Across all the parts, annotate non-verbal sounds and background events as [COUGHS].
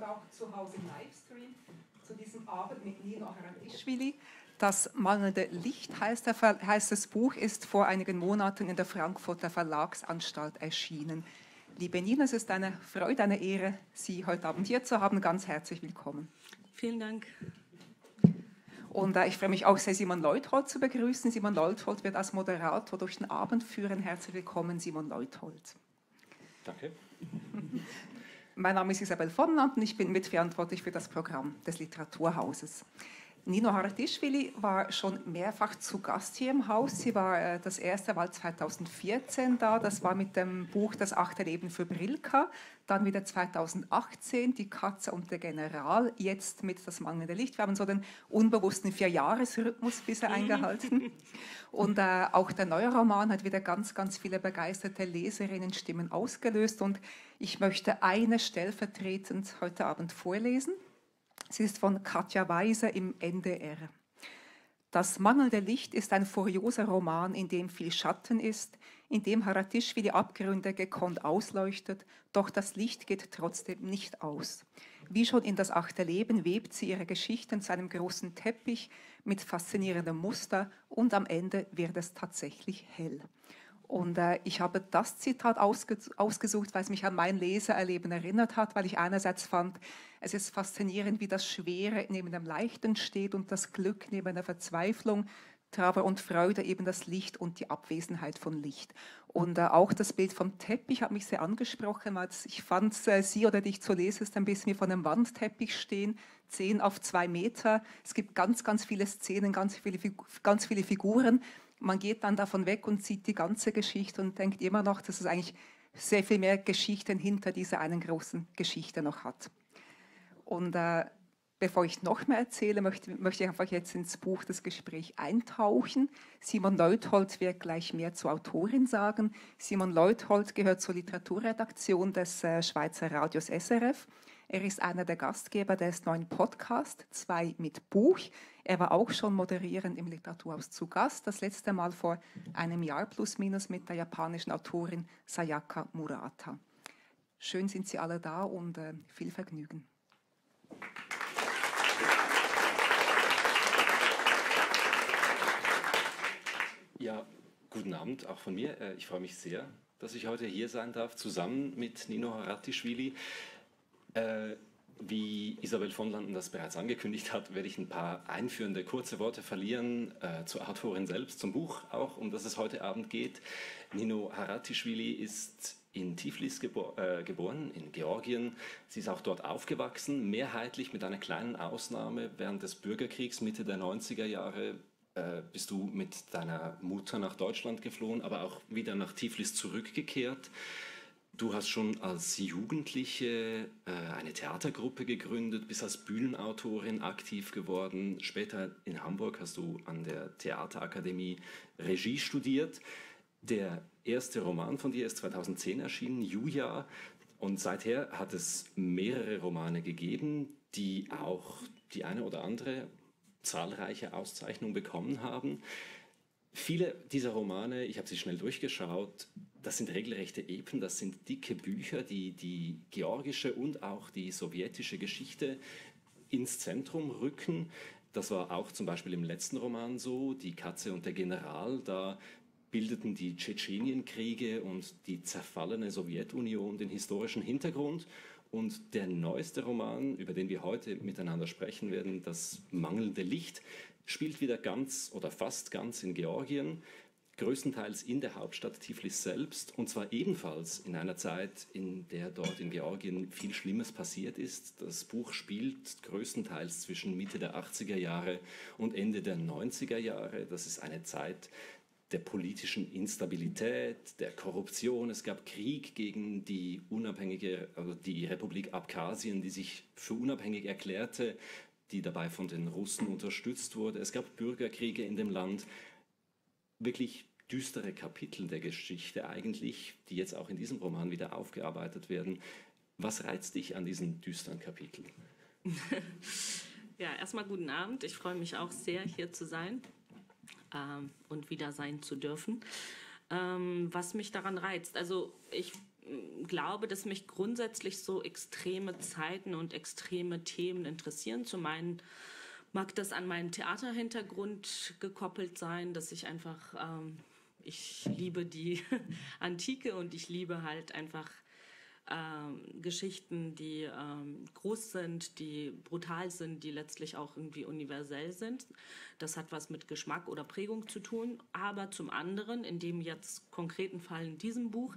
Literaturhaus im Livestream zu diesem Abend mit Nino Haratischvili. Das mangelnde Licht heißt, der, heißt das Buch, ist vor einigen Monaten in der Frankfurter Verlagsanstalt erschienen. Liebe Nina, es ist eine Freude, eine Ehre, Sie heute Abend hier zu haben. Ganz herzlich willkommen. Vielen Dank. Und äh, ich freue mich auch sehr, Simon Leuthold zu begrüßen. Simon Leuthold wird als Moderator durch den Abend führen. Herzlich willkommen, Simon Leuthold. Danke. [LAUGHS] Mein Name ist Isabel von Land und ich bin mitverantwortlich für das Programm des Literaturhauses. Nino Haratischvili war schon mehrfach zu Gast hier im Haus. Sie war äh, das erste Mal 2014 da. Das war mit dem Buch Das achte Leben für Brilka. Dann wieder 2018 Die Katze und der General. Jetzt mit Das mangelnde Licht. Wir haben so den unbewussten Vierjahresrhythmus bisher eingehalten. Und äh, auch der neue Roman hat wieder ganz, ganz viele begeisterte Leserinnenstimmen ausgelöst. Und ich möchte eine stellvertretend heute Abend vorlesen. Sie ist von Katja Weise im NDR. Das mangelnde Licht ist ein furioser Roman, in dem viel Schatten ist, in dem Haratischvili Abgründe gekonnt ausleuchtet, doch das Licht geht trotzdem nicht aus. Wie schon in das achte Leben webt sie ihre Geschichten zu einem großen Teppich mit faszinierendem Muster und am Ende wird es tatsächlich hell. Und äh, ich habe das Zitat ausge ausgesucht, weil es mich an mein Lesererleben erinnert hat, weil ich einerseits fand, es ist faszinierend, wie das Schwere neben dem Leichten steht und das Glück neben der Verzweiflung, Trauer und Freude eben das Licht und die Abwesenheit von Licht. Und äh, auch das Bild vom Teppich hat mich sehr angesprochen, weil ich fand, äh, Sie oder dich zu lesen, ist ein bisschen wie von einem Wandteppich stehen, zehn auf zwei Meter. Es gibt ganz, ganz viele Szenen, ganz viele, ganz viele Figuren man geht dann davon weg und sieht die ganze Geschichte und denkt immer noch, dass es eigentlich sehr viel mehr Geschichten hinter dieser einen großen Geschichte noch hat. Und äh, bevor ich noch mehr erzähle, möchte, möchte ich einfach jetzt ins Buch das Gespräch eintauchen. Simon Leuthold wird gleich mehr zur Autorin sagen. Simon Leuthold gehört zur Literaturredaktion des äh, Schweizer Radios SRF. Er ist einer der Gastgeber des neuen Podcasts Zwei mit Buch. Er war auch schon moderierend im Literaturhaus zu Gast, das letzte Mal vor einem Jahr plus minus mit der japanischen Autorin Sayaka Murata. Schön sind Sie alle da und äh, viel Vergnügen. Ja, guten Abend auch von mir. Äh, ich freue mich sehr, dass ich heute hier sein darf, zusammen mit Nino Haratischvili. Äh, wie Isabel von Landen das bereits angekündigt hat, werde ich ein paar einführende kurze Worte verlieren äh, zur Autorin selbst, zum Buch auch, um das es heute Abend geht. Nino Haratischvili ist in Tiflis gebo äh, geboren, in Georgien. Sie ist auch dort aufgewachsen, mehrheitlich mit einer kleinen Ausnahme. Während des Bürgerkriegs Mitte der 90er Jahre äh, bist du mit deiner Mutter nach Deutschland geflohen, aber auch wieder nach Tiflis zurückgekehrt. Du hast schon als Jugendliche äh, eine Theatergruppe gegründet, bist als Bühnenautorin aktiv geworden. Später in Hamburg hast du an der Theaterakademie Regie studiert. Der erste Roman von dir ist 2010 erschienen, Julia. Und seither hat es mehrere Romane gegeben, die auch die eine oder andere zahlreiche Auszeichnung bekommen haben. Viele dieser Romane, ich habe sie schnell durchgeschaut, das sind regelrechte Epen, das sind dicke Bücher, die die georgische und auch die sowjetische Geschichte ins Zentrum rücken. Das war auch zum Beispiel im letzten Roman so, Die Katze und der General. Da bildeten die Tschetschenienkriege und die zerfallene Sowjetunion den historischen Hintergrund. Und der neueste Roman, über den wir heute miteinander sprechen werden, Das mangelnde Licht, spielt wieder ganz oder fast ganz in Georgien, größtenteils in der Hauptstadt Tiflis selbst und zwar ebenfalls in einer Zeit, in der dort in Georgien viel Schlimmes passiert ist. Das Buch spielt größtenteils zwischen Mitte der 80er Jahre und Ende der 90er Jahre. Das ist eine Zeit der politischen Instabilität, der Korruption. Es gab Krieg gegen die unabhängige, also die Republik Abkhazien, die sich für unabhängig erklärte, die dabei von den Russen unterstützt wurde. Es gab Bürgerkriege in dem Land. Wirklich düstere Kapitel der Geschichte eigentlich, die jetzt auch in diesem Roman wieder aufgearbeitet werden. Was reizt dich an diesen düsteren Kapiteln? [LAUGHS] ja, erstmal guten Abend. Ich freue mich auch sehr, hier zu sein ähm, und wieder sein zu dürfen. Ähm, was mich daran reizt, also ich glaube, dass mich grundsätzlich so extreme Zeiten und extreme Themen interessieren. Zum einen mag das an meinen Theaterhintergrund gekoppelt sein, dass ich einfach, ähm, ich liebe die [LAUGHS] Antike und ich liebe halt einfach ähm, Geschichten, die ähm, groß sind, die brutal sind, die letztlich auch irgendwie universell sind. Das hat was mit Geschmack oder Prägung zu tun. Aber zum anderen, in dem jetzt konkreten Fall in diesem Buch,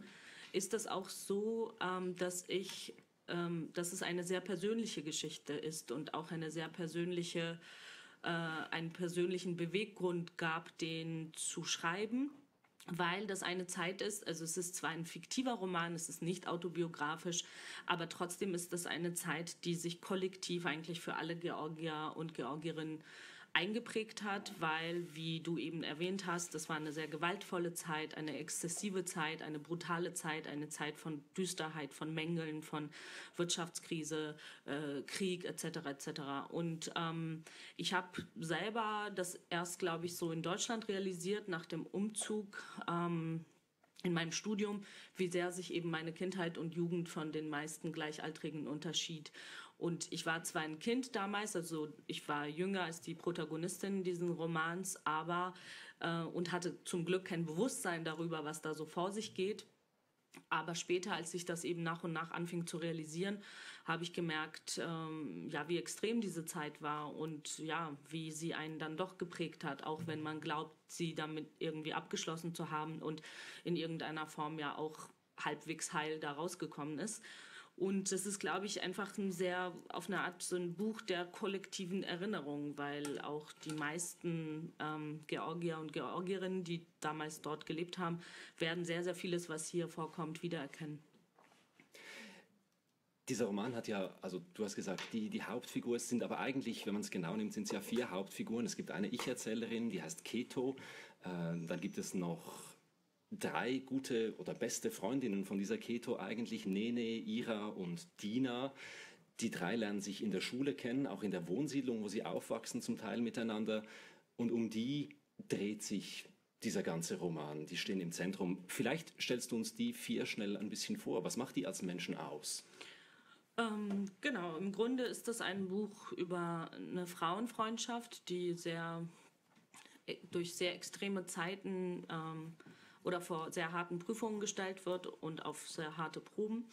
ist es auch so, ähm, dass ich, ähm, dass es eine sehr persönliche Geschichte ist und auch eine sehr persönliche, äh, einen persönlichen Beweggrund gab, den zu schreiben weil das eine Zeit ist, also es ist zwar ein fiktiver Roman, es ist nicht autobiografisch, aber trotzdem ist das eine Zeit, die sich kollektiv eigentlich für alle Georgier und Georgierinnen eingeprägt hat, weil, wie du eben erwähnt hast, das war eine sehr gewaltvolle Zeit, eine exzessive Zeit, eine brutale Zeit, eine Zeit von Düsterheit, von Mängeln, von Wirtschaftskrise, äh, Krieg etc. etc. Und ähm, ich habe selber das erst, glaube ich, so in Deutschland realisiert nach dem Umzug. Ähm, in meinem Studium, wie sehr sich eben meine Kindheit und Jugend von den meisten Gleichaltrigen unterschied. Und ich war zwar ein Kind damals, also ich war jünger als die Protagonistin dieses Romans, aber äh, und hatte zum Glück kein Bewusstsein darüber, was da so vor sich geht. Aber später, als ich das eben nach und nach anfing zu realisieren, habe ich gemerkt, ähm, ja, wie extrem diese Zeit war und ja, wie sie einen dann doch geprägt hat, auch wenn man glaubt, sie damit irgendwie abgeschlossen zu haben und in irgendeiner Form ja auch halbwegs heil da rausgekommen ist. Und das ist, glaube ich, einfach ein sehr, auf eine Art so ein Buch der kollektiven Erinnerung, weil auch die meisten ähm, Georgier und Georgierinnen, die damals dort gelebt haben, werden sehr, sehr vieles, was hier vorkommt, wiedererkennen. Dieser Roman hat ja, also du hast gesagt, die, die Hauptfigur sind aber eigentlich, wenn man es genau nimmt, sind es ja vier Hauptfiguren. Es gibt eine Ich-Erzählerin, die heißt Keto. Äh, dann gibt es noch drei gute oder beste Freundinnen von dieser Keto eigentlich, Nene, Ira und Dina. Die drei lernen sich in der Schule kennen, auch in der Wohnsiedlung, wo sie aufwachsen, zum Teil miteinander. Und um die dreht sich dieser ganze Roman. Die stehen im Zentrum. Vielleicht stellst du uns die vier schnell ein bisschen vor. Was macht die als Menschen aus? Ähm, genau, im Grunde ist das ein Buch über eine Frauenfreundschaft, die sehr äh, durch sehr extreme Zeiten ähm, oder vor sehr harten Prüfungen gestellt wird und auf sehr harte Proben.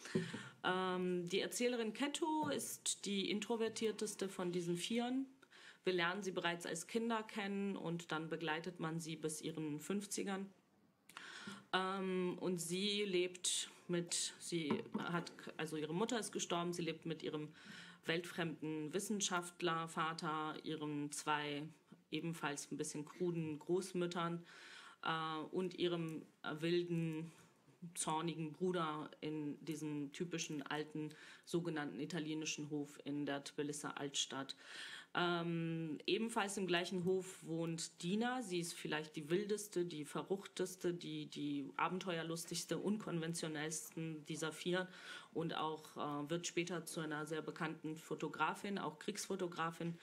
Ähm, die Erzählerin Keto ist die introvertierteste von diesen Vieren. Wir lernen sie bereits als Kinder kennen und dann begleitet man sie bis ihren 50ern. Ähm, und sie lebt mit, sie hat, also ihre Mutter ist gestorben, sie lebt mit ihrem weltfremden Wissenschaftler, Vater, ihren zwei ebenfalls ein bisschen kruden Großmüttern und ihrem äh, wilden, zornigen Bruder in diesem typischen alten sogenannten italienischen Hof in der Tbiliser Altstadt. Ähm, ebenfalls im gleichen Hof wohnt Dina. Sie ist vielleicht die wildeste, die verruchteste, die, die abenteuerlustigste, unkonventionellsten dieser vier und auch äh, wird später zu einer sehr bekannten Fotografin, auch Kriegsfotografin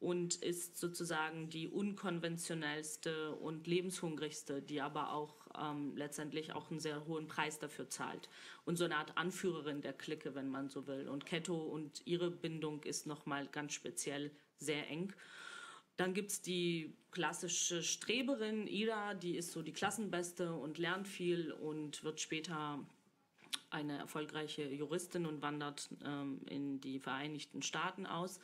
und ist sozusagen die unkonventionellste und lebenshungrigste, die aber auch ähm, letztendlich auch einen sehr hohen Preis dafür zahlt. Und so eine Art Anführerin der Clique, wenn man so will. Und Keto und ihre Bindung ist nochmal ganz speziell sehr eng. Dann gibt es die klassische Streberin Ida, die ist so die Klassenbeste und lernt viel und wird später eine erfolgreiche Juristin und wandert ähm, in die Vereinigten Staaten aus.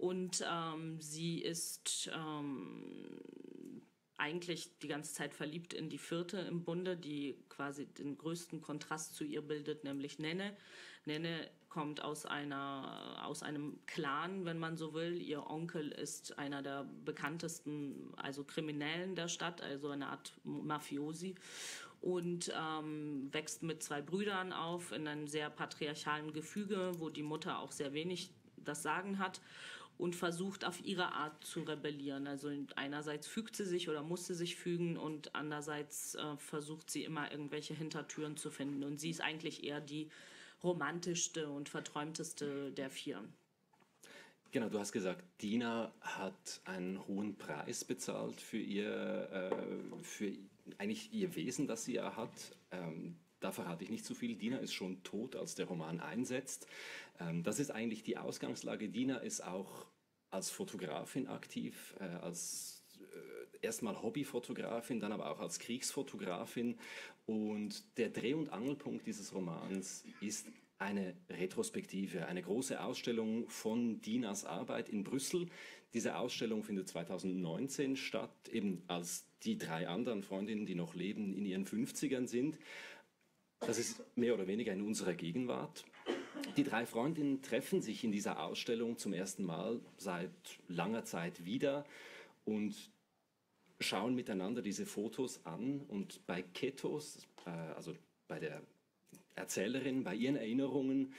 Und ähm, sie ist ähm, eigentlich die ganze Zeit verliebt in die vierte im Bunde, die quasi den größten Kontrast zu ihr bildet, nämlich Nenne. Nenne kommt aus einer aus einem Clan, wenn man so will. Ihr Onkel ist einer der bekanntesten, also Kriminellen der Stadt, also eine Art Mafiosi und ähm, wächst mit zwei Brüdern auf in einem sehr patriarchalen Gefüge, wo die Mutter auch sehr wenig das Sagen hat und versucht auf ihre Art zu rebellieren. Also einerseits fügt sie sich oder muss sie sich fügen und andererseits äh, versucht sie immer irgendwelche Hintertüren zu finden. Und sie ist eigentlich eher die romantischste und verträumteste der vier. Genau, du hast gesagt, Dina hat einen hohen Preis bezahlt für ihr, äh, für eigentlich ihr Wesen, das sie ja hat. Ähm, da verrate ich nicht zu viel. Dina ist schon tot, als der Roman einsetzt. Ähm, das ist eigentlich die Ausgangslage. Dina ist auch als Fotografin aktiv, äh, als äh, erstmal Hobbyfotografin, dann aber auch als Kriegsfotografin. Und der Dreh- und Angelpunkt dieses Romans ist eine Retrospektive, eine große Ausstellung von Dinas Arbeit in Brüssel. Diese Ausstellung findet 2019 statt, eben als die drei anderen Freundinnen, die noch leben, in ihren 50ern sind. Das ist mehr oder weniger in unserer Gegenwart. Die drei Freundinnen treffen sich in dieser Ausstellung zum ersten Mal seit langer Zeit wieder und schauen miteinander diese Fotos an. Und bei Ketos, äh, also bei der Erzählerin, bei ihren Erinnerungen,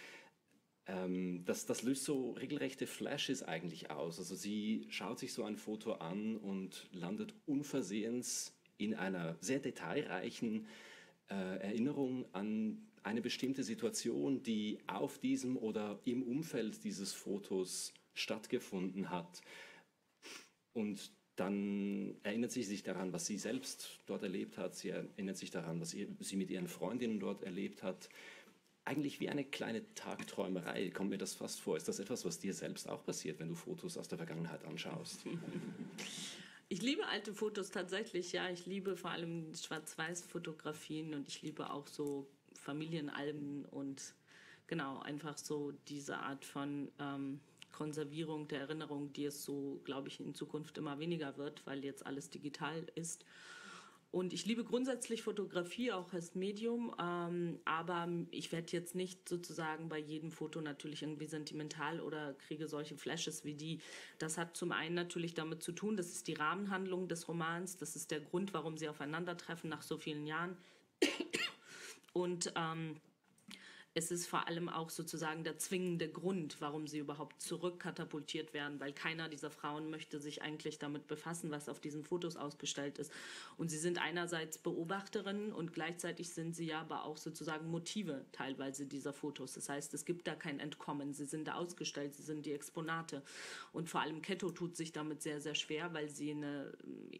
ähm, das, das löst so regelrechte Flashes eigentlich aus. Also sie schaut sich so ein Foto an und landet unversehens in einer sehr detailreichen äh, Erinnerung an eine bestimmte Situation, die auf diesem oder im Umfeld dieses Fotos stattgefunden hat. Und dann erinnert sie sich daran, was sie selbst dort erlebt hat. Sie erinnert sich daran, was sie mit ihren Freundinnen dort erlebt hat. Eigentlich wie eine kleine Tagträumerei kommt mir das fast vor. Ist das etwas, was dir selbst auch passiert, wenn du Fotos aus der Vergangenheit anschaust? [LAUGHS] Ich liebe alte Fotos tatsächlich, ja. Ich liebe vor allem Schwarz-Weiß-Fotografien und ich liebe auch so Familienalben und genau einfach so diese Art von ähm, Konservierung der Erinnerung, die es so, glaube ich, in Zukunft immer weniger wird, weil jetzt alles digital ist. Und ich liebe grundsätzlich Fotografie auch als Medium, ähm, aber ich werde jetzt nicht sozusagen bei jedem Foto natürlich irgendwie sentimental oder kriege solche Flashes wie die. Das hat zum einen natürlich damit zu tun, das ist die Rahmenhandlung des Romans, das ist der Grund, warum sie aufeinandertreffen nach so vielen Jahren. Und ähm, es ist vor allem auch sozusagen der zwingende Grund, warum sie überhaupt zurückkatapultiert werden, weil keiner dieser Frauen möchte sich eigentlich damit befassen, was auf diesen Fotos ausgestellt ist. Und sie sind einerseits Beobachterinnen und gleichzeitig sind sie ja aber auch sozusagen Motive teilweise dieser Fotos. Das heißt, es gibt da kein Entkommen. Sie sind da ausgestellt, sie sind die Exponate. Und vor allem Ketto tut sich damit sehr, sehr schwer, weil sie eine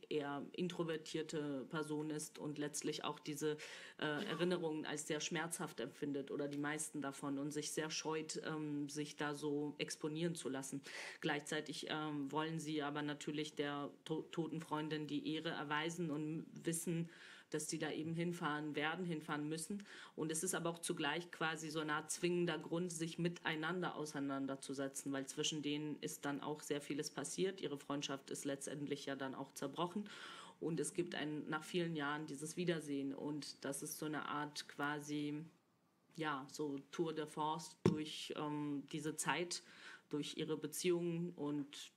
eher introvertierte Person ist und letztlich auch diese äh, Erinnerungen als sehr schmerzhaft empfindet oder die meisten davon und sich sehr scheut, ähm, sich da so exponieren zu lassen. Gleichzeitig ähm, wollen sie aber natürlich der to toten Freundin die Ehre erweisen und wissen, dass sie da eben hinfahren werden, hinfahren müssen. Und es ist aber auch zugleich quasi so eine Art zwingender Grund, sich miteinander auseinanderzusetzen, weil zwischen denen ist dann auch sehr vieles passiert. Ihre Freundschaft ist letztendlich ja dann auch zerbrochen. Und es gibt ein, nach vielen Jahren dieses Wiedersehen. Und das ist so eine Art quasi ja, so Tour de Force durch ähm, diese Zeit, durch ihre Beziehungen und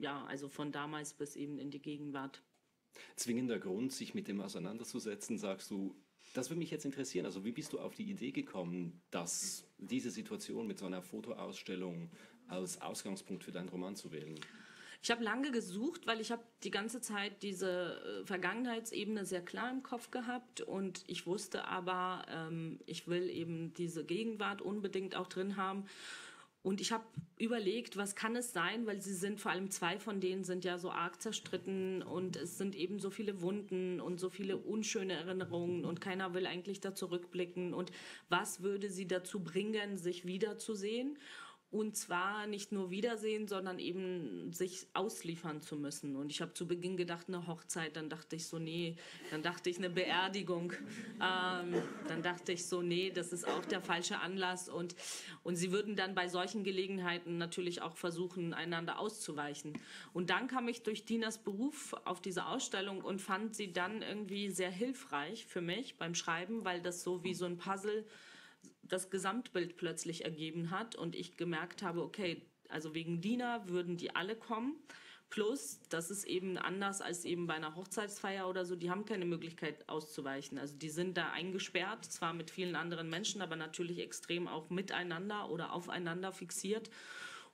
ja, also von damals bis eben in die Gegenwart. Zwingender Grund, sich mit dem auseinanderzusetzen, sagst du, das würde mich jetzt interessieren. Also wie bist du auf die Idee gekommen, dass diese Situation mit so einer Fotoausstellung als Ausgangspunkt für deinen Roman zu wählen? Ich habe lange gesucht, weil ich habe die ganze Zeit diese äh, Vergangenheitsebene sehr klar im Kopf gehabt und ich wusste aber, ähm, ich will eben diese Gegenwart unbedingt auch drin haben. Und ich habe überlegt, was kann es sein, weil sie sind, vor allem zwei von denen sind ja so arg zerstritten und es sind eben so viele Wunden und so viele unschöne Erinnerungen und keiner will eigentlich da zurückblicken. Und was würde sie dazu bringen, sich wiederzusehen? Und zwar nicht nur Wiedersehen, sondern eben sich ausliefern zu müssen. Und ich habe zu Beginn gedacht, eine Hochzeit, dann dachte ich so, nee, dann dachte ich eine Beerdigung, ähm, dann dachte ich so, nee, das ist auch der falsche Anlass. Und, und sie würden dann bei solchen Gelegenheiten natürlich auch versuchen, einander auszuweichen. Und dann kam ich durch Dinas Beruf auf diese Ausstellung und fand sie dann irgendwie sehr hilfreich für mich beim Schreiben, weil das so wie so ein Puzzle das Gesamtbild plötzlich ergeben hat und ich gemerkt habe, okay, also wegen Dina würden die alle kommen. Plus, das ist eben anders als eben bei einer Hochzeitsfeier oder so, die haben keine Möglichkeit auszuweichen. Also die sind da eingesperrt, zwar mit vielen anderen Menschen, aber natürlich extrem auch miteinander oder aufeinander fixiert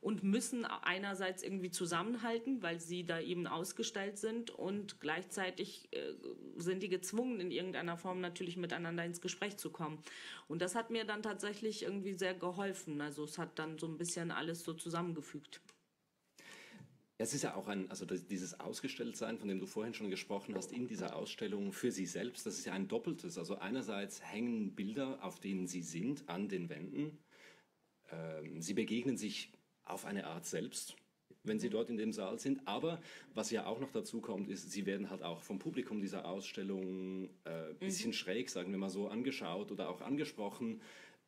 und müssen einerseits irgendwie zusammenhalten, weil sie da eben ausgestellt sind und gleichzeitig äh, sind die gezwungen, in irgendeiner Form natürlich miteinander ins Gespräch zu kommen. Und das hat mir dann tatsächlich irgendwie sehr geholfen. Also es hat dann so ein bisschen alles so zusammengefügt. Das ist ja auch ein, also dieses Ausgestelltsein, von dem du vorhin schon gesprochen hast, in dieser Ausstellung für sie selbst, das ist ja ein doppeltes. Also einerseits hängen Bilder, auf denen sie sind, an den Wänden. Ähm, sie begegnen sich auf eine Art selbst, wenn sie dort in dem Saal sind. Aber was ja auch noch dazu kommt, ist, sie werden halt auch vom Publikum dieser Ausstellung äh, ein bisschen mhm. schräg, sagen wir mal so, angeschaut oder auch angesprochen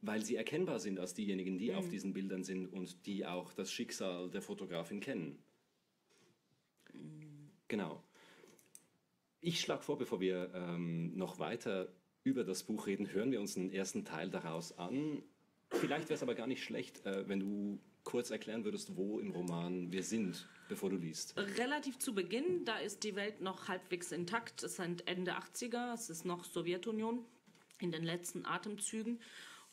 weil sie erkennbar sind als diejenigen, die mhm. auf diesen Bildern sind und die auch das Schicksal der Fotografin kennen. Genau. Ich schlage vor, bevor wir ähm, noch weiter über das Buch reden, hören wir uns einen ersten Teil daraus an. Vielleicht wäre es aber gar nicht schlecht, äh, wenn du kurz erklären würdest, wo im Roman wir sind, bevor du liest. Relativ zu Beginn, da ist die Welt noch halbwegs intakt. Es sind Ende 80er, es ist noch Sowjetunion in den letzten Atemzügen.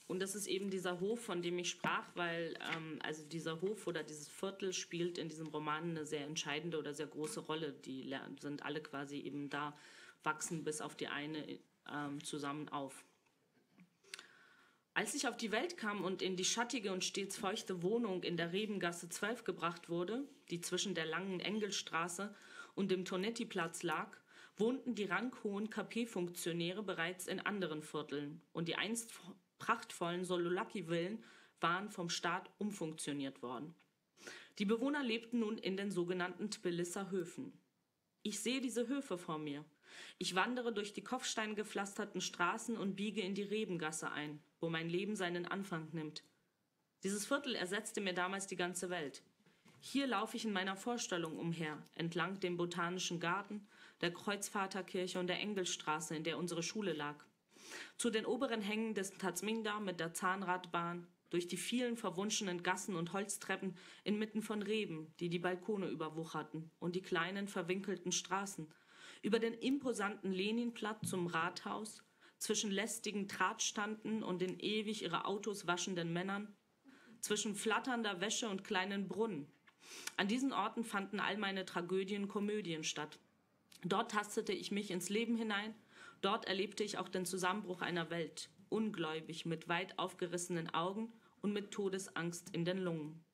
Und das ist eben dieser Hof, von dem ich sprach, weil ähm, also dieser Hof oder dieses Viertel spielt in diesem Roman eine sehr entscheidende oder sehr große Rolle. Die sind alle quasi eben da, wachsen bis auf die eine ähm, zusammen auf. Als ich auf die Welt kam und in die schattige und stets feuchte Wohnung in der Rebengasse 12 gebracht wurde, die zwischen der langen Engelstraße und dem Tonetti-Platz lag, wohnten die ranghohen KP-Funktionäre bereits in anderen Vierteln und die einst prachtvollen Sololaki-Villen waren vom Staat umfunktioniert worden. Die Bewohner lebten nun in den sogenannten Tbilisser Höfen. Ich sehe diese Höfe vor mir. Ich wandere durch die kopfsteingepflasterten Straßen und biege in die Rebengasse ein, wo mein Leben seinen Anfang nimmt. Dieses Viertel ersetzte mir damals die ganze Welt. Hier laufe ich in meiner Vorstellung umher, entlang dem Botanischen Garten, der Kreuzvaterkirche und der Engelstraße, in der unsere Schule lag zu den oberen Hängen des Tazmingda mit der Zahnradbahn, durch die vielen verwunschenen Gassen und Holztreppen inmitten von Reben, die die Balkone überwucherten, und die kleinen verwinkelten Straßen, über den imposanten Leninplatz zum Rathaus, zwischen lästigen Drahtstanden und den ewig ihre Autos waschenden Männern, zwischen flatternder Wäsche und kleinen Brunnen. An diesen Orten fanden all meine Tragödien, Komödien statt. Dort tastete ich mich ins Leben hinein Dort erlebte ich auch den Zusammenbruch einer Welt, ungläubig, mit weit aufgerissenen Augen und mit Todesangst in den Lungen.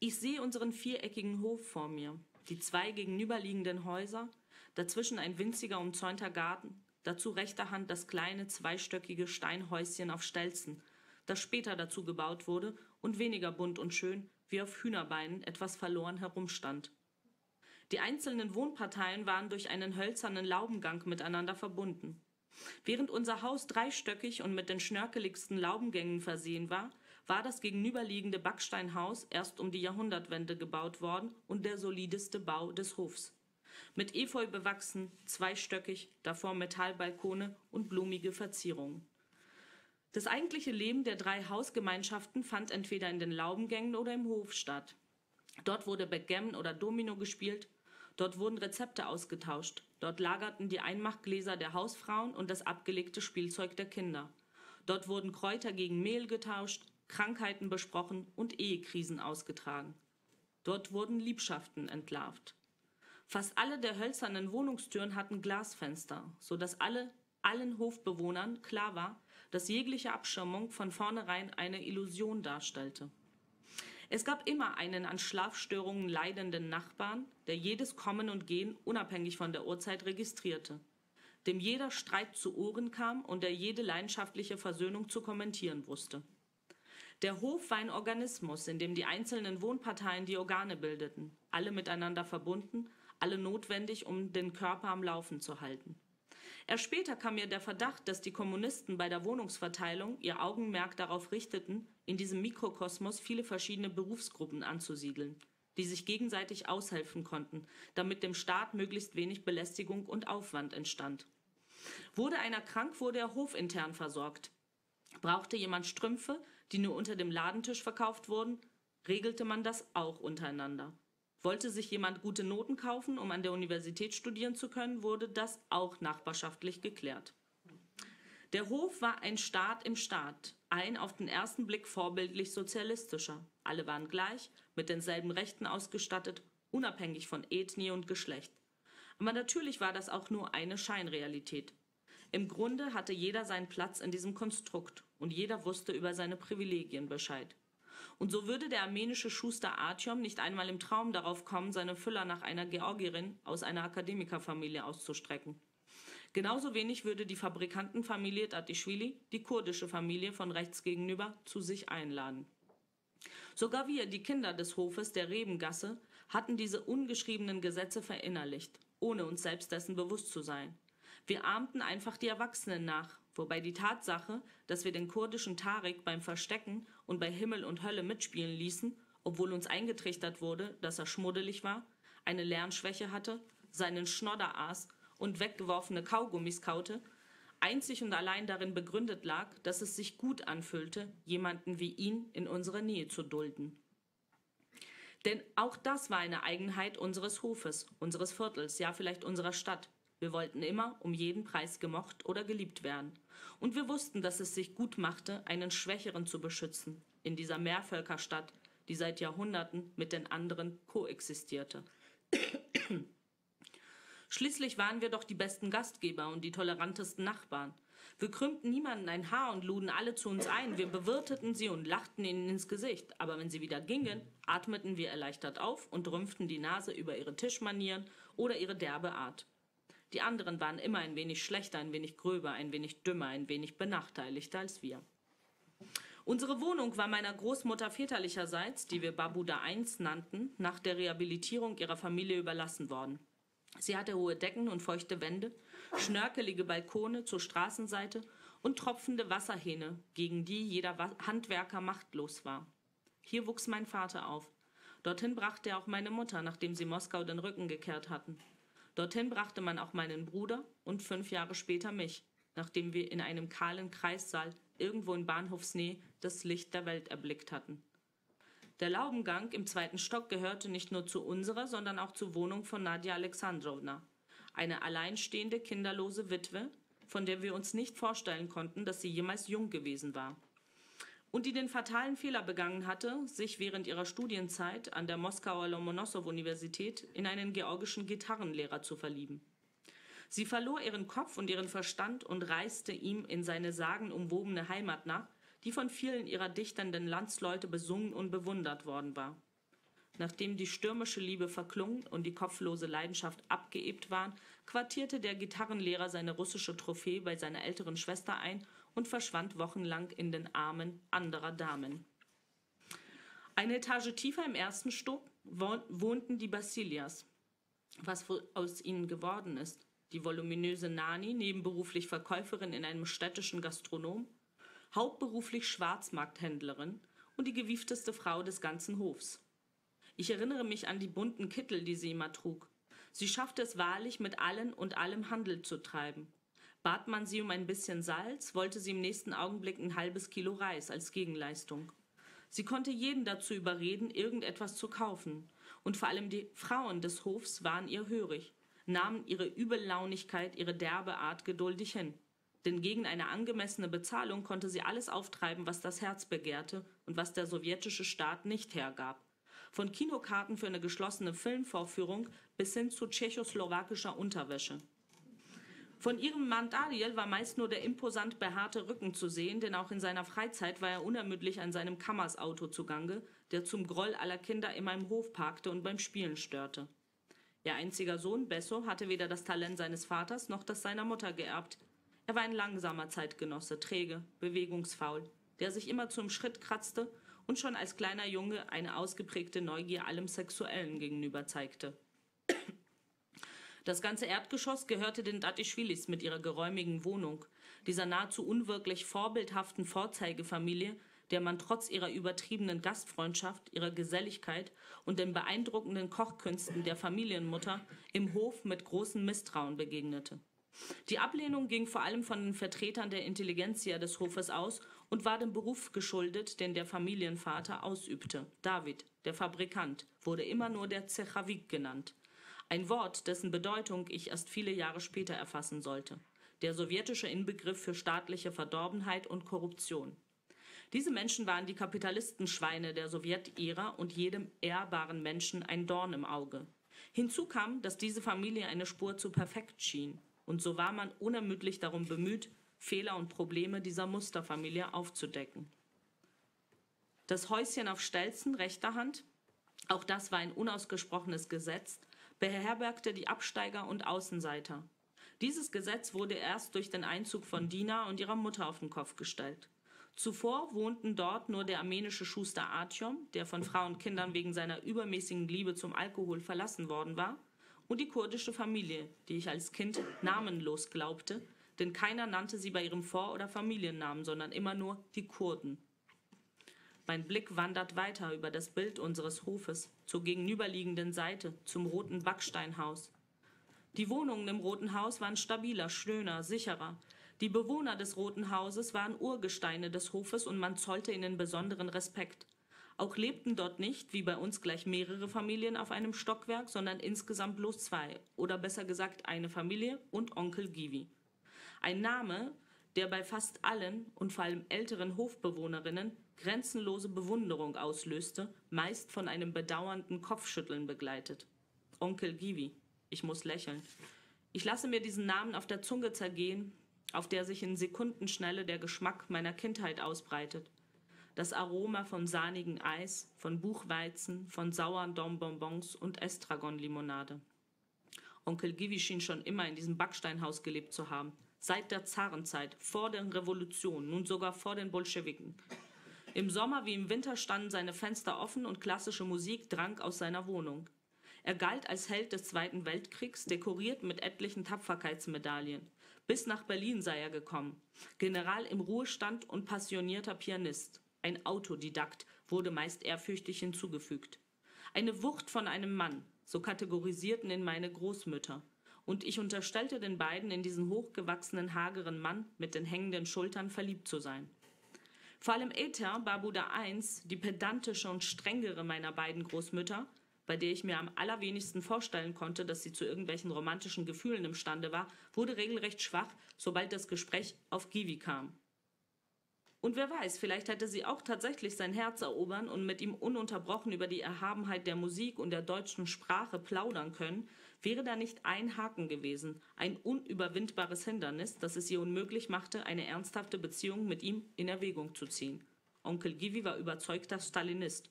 Ich sehe unseren viereckigen Hof vor mir, die zwei gegenüberliegenden Häuser, dazwischen ein winziger umzäunter Garten, dazu rechter Hand das kleine zweistöckige Steinhäuschen auf Stelzen, das später dazu gebaut wurde und weniger bunt und schön, wie auf Hühnerbeinen etwas verloren herumstand. Die einzelnen Wohnparteien waren durch einen hölzernen Laubengang miteinander verbunden. Während unser Haus dreistöckig und mit den schnörkeligsten Laubengängen versehen war, war das gegenüberliegende Backsteinhaus erst um die Jahrhundertwende gebaut worden und der solideste Bau des Hofs. Mit Efeu bewachsen, zweistöckig, davor Metallbalkone und blumige Verzierungen. Das eigentliche Leben der drei Hausgemeinschaften fand entweder in den Laubengängen oder im Hof statt. Dort wurde Backgammon oder Domino gespielt, Dort wurden Rezepte ausgetauscht. Dort lagerten die Einmachgläser der Hausfrauen und das abgelegte Spielzeug der Kinder. Dort wurden Kräuter gegen Mehl getauscht, Krankheiten besprochen und Ehekrisen ausgetragen. Dort wurden Liebschaften entlarvt. Fast alle der hölzernen Wohnungstüren hatten Glasfenster, so dass alle, allen Hofbewohnern klar war, dass jegliche Abschirmung von vornherein eine Illusion darstellte. Es gab immer einen an Schlafstörungen leidenden Nachbarn, der jedes Kommen und Gehen unabhängig von der Uhrzeit registrierte, dem jeder Streit zu Ohren kam und der jede leidenschaftliche Versöhnung zu kommentieren wusste. Der Hof war ein Organismus, in dem die einzelnen Wohnparteien die Organe bildeten, alle miteinander verbunden, alle notwendig, um den Körper am Laufen zu halten. Erst später kam mir der Verdacht, dass die Kommunisten bei der Wohnungsverteilung ihr Augenmerk darauf richteten, in diesem Mikrokosmos viele verschiedene Berufsgruppen anzusiedeln, die sich gegenseitig aushelfen konnten, damit dem Staat möglichst wenig Belästigung und Aufwand entstand. Wurde einer krank, wurde er hofintern versorgt. Brauchte jemand Strümpfe, die nur unter dem Ladentisch verkauft wurden, regelte man das auch untereinander. Wollte sich jemand gute Noten kaufen, um an der Universität studieren zu können, wurde das auch nachbarschaftlich geklärt. Der Hof war ein Staat im Staat, ein auf den ersten Blick vorbildlich sozialistischer. Alle waren gleich, mit denselben Rechten ausgestattet, unabhängig von Ethnie und Geschlecht. Aber natürlich war das auch nur eine Scheinrealität. Im Grunde hatte jeder seinen Platz in diesem Konstrukt und jeder wusste über seine Privilegien Bescheid. Und so würde der armenische Schuster Artyom nicht einmal im Traum darauf kommen, seine Füller nach einer Georgierin aus einer Akademikerfamilie auszustrecken. Genauso wenig würde die Fabrikantenfamilie Tatischwili die kurdische Familie von rechts gegenüber zu sich einladen. Sogar wir, die Kinder des Hofes der Rebengasse, hatten diese ungeschriebenen Gesetze verinnerlicht, ohne uns selbst dessen bewusst zu sein. Wir ahmten einfach die Erwachsenen nach, wobei die Tatsache, dass wir den kurdischen Tarik beim Verstecken und bei Himmel und Hölle mitspielen ließen, obwohl uns eingetrichtert wurde, dass er schmuddelig war, eine Lernschwäche hatte, seinen Schnodder aß und weggeworfene Kaugummis kaute, einzig und allein darin begründet lag, dass es sich gut anfühlte, jemanden wie ihn in unserer Nähe zu dulden. Denn auch das war eine Eigenheit unseres Hofes, unseres Viertels, ja vielleicht unserer Stadt. Wir wollten immer um jeden Preis gemocht oder geliebt werden. Und wir wussten, dass es sich gut machte, einen Schwächeren zu beschützen, in dieser Mehrvölkerstadt, die seit Jahrhunderten mit den anderen koexistierte. Schließlich waren wir doch die besten Gastgeber und die tolerantesten Nachbarn. Wir krümmten niemanden ein Haar und luden alle zu uns ein. Wir bewirteten sie und lachten ihnen ins Gesicht. Aber wenn sie wieder gingen, atmeten wir erleichtert auf und rümpften die Nase über ihre Tischmanieren oder ihre derbe Art. Die anderen waren immer ein wenig schlechter, ein wenig gröber, ein wenig dümmer, ein wenig benachteiligter als wir. Unsere Wohnung war meiner Großmutter väterlicherseits, die wir Babuda I nannten, nach der Rehabilitierung ihrer Familie überlassen worden. Sie hatte hohe Decken und feuchte Wände, schnörkelige Balkone zur Straßenseite und tropfende Wasserhähne, gegen die jeder Handwerker machtlos war. Hier wuchs mein Vater auf. Dorthin brachte er auch meine Mutter, nachdem sie Moskau den Rücken gekehrt hatten. Dorthin brachte man auch meinen Bruder und fünf Jahre später mich, nachdem wir in einem kahlen Kreissaal irgendwo in Bahnhofsnähe das Licht der Welt erblickt hatten. Der Laubengang im zweiten Stock gehörte nicht nur zu unserer, sondern auch zur Wohnung von Nadja Alexandrowna, eine alleinstehende, kinderlose Witwe, von der wir uns nicht vorstellen konnten, dass sie jemals jung gewesen war. Und die den fatalen Fehler begangen hatte, sich während ihrer Studienzeit an der Moskauer Lomonossow-Universität in einen georgischen Gitarrenlehrer zu verlieben. Sie verlor ihren Kopf und ihren Verstand und reiste ihm in seine sagenumwobene Heimat nach, die von vielen ihrer dichternden Landsleute besungen und bewundert worden war. Nachdem die stürmische Liebe verklungen und die kopflose Leidenschaft abgeebt waren, quartierte der Gitarrenlehrer seine russische Trophäe bei seiner älteren Schwester ein und verschwand wochenlang in den Armen anderer Damen. Eine Etage tiefer im ersten Stock wohnten die Basilias. Was aus ihnen geworden ist, die voluminöse Nani, nebenberuflich Verkäuferin in einem städtischen Gastronom, hauptberuflich Schwarzmarkthändlerin und die gewiefteste Frau des ganzen Hofs. Ich erinnere mich an die bunten Kittel, die sie immer trug. Sie schaffte es wahrlich, mit allen und allem Handel zu treiben. Bat man sie um ein bisschen Salz, wollte sie im nächsten Augenblick ein halbes Kilo Reis als Gegenleistung. Sie konnte jeden dazu überreden, irgendetwas zu kaufen. Und vor allem die Frauen des Hofs waren ihr hörig, nahmen ihre Übellaunigkeit, ihre derbe Art geduldig hin denn gegen eine angemessene Bezahlung konnte sie alles auftreiben, was das Herz begehrte und was der sowjetische Staat nicht hergab. Von Kinokarten für eine geschlossene Filmvorführung bis hin zu tschechoslowakischer Unterwäsche. Von ihrem Mann Daniel war meist nur der imposant behaarte Rücken zu sehen, denn auch in seiner Freizeit war er unermüdlich an seinem Kammersauto zugange, der zum Groll aller Kinder in meinem Hof parkte und beim Spielen störte. Ihr einziger Sohn, Besso, hatte weder das Talent seines Vaters noch das seiner Mutter geerbt. Er war ein langsamer Zeitgenosse, träge, bewegungsfaul, der sich immer zum Schritt kratzte und schon als kleiner Junge eine ausgeprägte Neugier allem Sexuellen gegenüber zeigte. Das ganze Erdgeschoss gehörte den Datischwilis mit ihrer geräumigen Wohnung, dieser nahezu unwirklich vorbildhaften Vorzeigefamilie, der man trotz ihrer übertriebenen Gastfreundschaft, ihrer Geselligkeit und den beeindruckenden Kochkünsten der Familienmutter im Hof mit großem Misstrauen begegnete. Die Ablehnung ging vor allem von den Vertretern der Intelligenzia des Hofes aus und war dem Beruf geschuldet, den der Familienvater ausübte. David, der Fabrikant, wurde immer nur der Zechavik genannt. Ein Wort, dessen Bedeutung ich erst viele Jahre später erfassen sollte. Der sowjetische Inbegriff für staatliche Verdorbenheit und Korruption. Diese Menschen waren die Kapitalistenschweine der Sowjetära und jedem ehrbaren Menschen ein Dorn im Auge. Hinzu kam, dass diese Familie eine Spur zu perfekt schien und so war man unermüdlich darum bemüht, Fehler und Probleme dieser Musterfamilie aufzudecken. Das Häuschen auf Stelzen, rechter Hand, auch das war ein unausgesprochenes Gesetz, beherbergte die Absteiger und Außenseiter. Dieses Gesetz wurde erst durch den Einzug von Dina und ihrer Mutter auf den Kopf gestellt. Zuvor wohnten dort nur der armenische Schuster Artyom, der von Frauen und Kindern wegen seiner übermäßigen Liebe zum Alkohol verlassen worden war, und die kurdische Familie, die ich als Kind namenlos glaubte, denn keiner nannte sie bei ihrem Vor- oder Familiennamen, sondern immer nur die Kurden. Mein Blick wandert weiter über das Bild unseres Hofes zur gegenüberliegenden Seite zum roten Backsteinhaus. Die Wohnungen im Roten Haus waren stabiler, schöner, sicherer. Die Bewohner des Roten Hauses waren Urgesteine des Hofes und man zollte ihnen besonderen Respekt. Auch lebten dort nicht, wie bei uns gleich mehrere Familien auf einem Stockwerk, sondern insgesamt bloß zwei, oder besser gesagt eine Familie und Onkel Givi. Ein Name, der bei fast allen und vor allem älteren Hofbewohnerinnen grenzenlose Bewunderung auslöste, meist von einem bedauernden Kopfschütteln begleitet. Onkel Givi. Ich muss lächeln. Ich lasse mir diesen Namen auf der Zunge zergehen, auf der sich in Sekundenschnelle der Geschmack meiner Kindheit ausbreitet. Das Aroma von sahnigem Eis, von Buchweizen, von sauren Dombonbons und Estragon-Limonade. Onkel Givi schien schon immer in diesem Backsteinhaus gelebt zu haben. Seit der Zarenzeit, vor der Revolution, nun sogar vor den Bolschewiken. Im Sommer wie im Winter standen seine Fenster offen und klassische Musik drang aus seiner Wohnung. Er galt als Held des Zweiten Weltkriegs, dekoriert mit etlichen Tapferkeitsmedaillen. Bis nach Berlin sei er gekommen. General im Ruhestand und passionierter Pianist. Ein Autodidakt wurde meist ehrfürchtig hinzugefügt. Eine Wucht von einem Mann, so kategorisierten ihn meine Großmütter. Und ich unterstellte den beiden, in diesen hochgewachsenen, hageren Mann mit den hängenden Schultern verliebt zu sein. Vor allem Ether, Babuda I, die pedantische und strengere meiner beiden Großmütter, bei der ich mir am allerwenigsten vorstellen konnte, dass sie zu irgendwelchen romantischen Gefühlen imstande war, wurde regelrecht schwach, sobald das Gespräch auf Givi kam. Und wer weiß, vielleicht hätte sie auch tatsächlich sein Herz erobern und mit ihm ununterbrochen über die Erhabenheit der Musik und der deutschen Sprache plaudern können, wäre da nicht ein Haken gewesen, ein unüberwindbares Hindernis, das es ihr unmöglich machte, eine ernsthafte Beziehung mit ihm in Erwägung zu ziehen. Onkel Givi war überzeugter Stalinist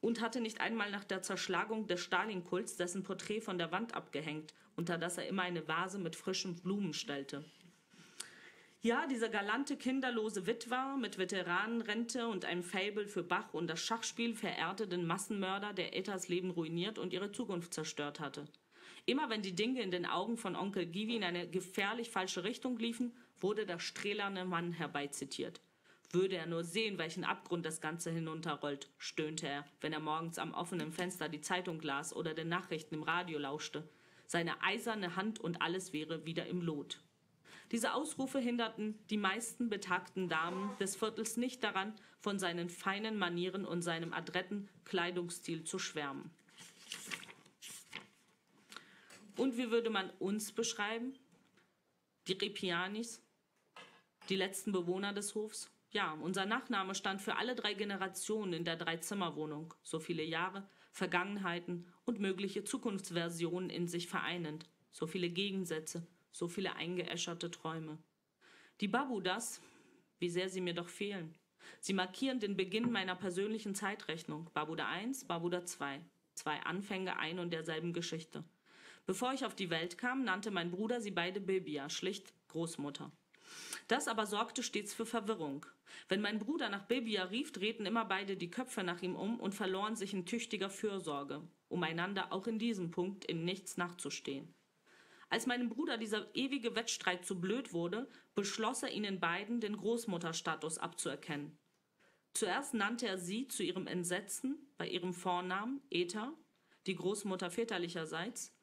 und hatte nicht einmal nach der Zerschlagung des Stalin-Kults dessen Porträt von der Wand abgehängt, unter das er immer eine Vase mit frischen Blumen stellte. Ja, dieser galante, kinderlose Witwer mit Veteranenrente und einem Fable für Bach und das Schachspiel verehrte den Massenmörder, der Ethas Leben ruiniert und ihre Zukunft zerstört hatte. Immer wenn die Dinge in den Augen von Onkel Givi in eine gefährlich falsche Richtung liefen, wurde der strehlerne Mann herbeizitiert. Würde er nur sehen, welchen Abgrund das Ganze hinunterrollt, stöhnte er, wenn er morgens am offenen Fenster die Zeitung las oder den Nachrichten im Radio lauschte. Seine eiserne Hand und alles wäre wieder im Lot. Diese Ausrufe hinderten die meisten betagten Damen des Viertels nicht daran, von seinen feinen Manieren und seinem adretten Kleidungsstil zu schwärmen. Und wie würde man uns beschreiben? Die Ripianis, die letzten Bewohner des Hofs? Ja, unser Nachname stand für alle drei Generationen in der Dreizimmerwohnung, so viele Jahre, Vergangenheiten und mögliche Zukunftsversionen in sich vereinend, so viele Gegensätze, so viele eingeäscherte Träume. Die Babudas, wie sehr sie mir doch fehlen. Sie markieren den Beginn meiner persönlichen Zeitrechnung. Babuda 1, Babuda 2. Zwei Anfänge ein und derselben Geschichte. Bevor ich auf die Welt kam, nannte mein Bruder sie beide Bibia, schlicht Großmutter. Das aber sorgte stets für Verwirrung. Wenn mein Bruder nach Bebia rief, drehten immer beide die Köpfe nach ihm um und verloren sich in tüchtiger Fürsorge, um einander auch in diesem Punkt in nichts nachzustehen. Als meinem Bruder dieser ewige Wettstreit zu blöd wurde, beschloss er ihnen beiden den Großmutterstatus abzuerkennen. Zuerst nannte er sie zu ihrem Entsetzen bei ihrem Vornamen Eta, die Großmutter väterlicherseits,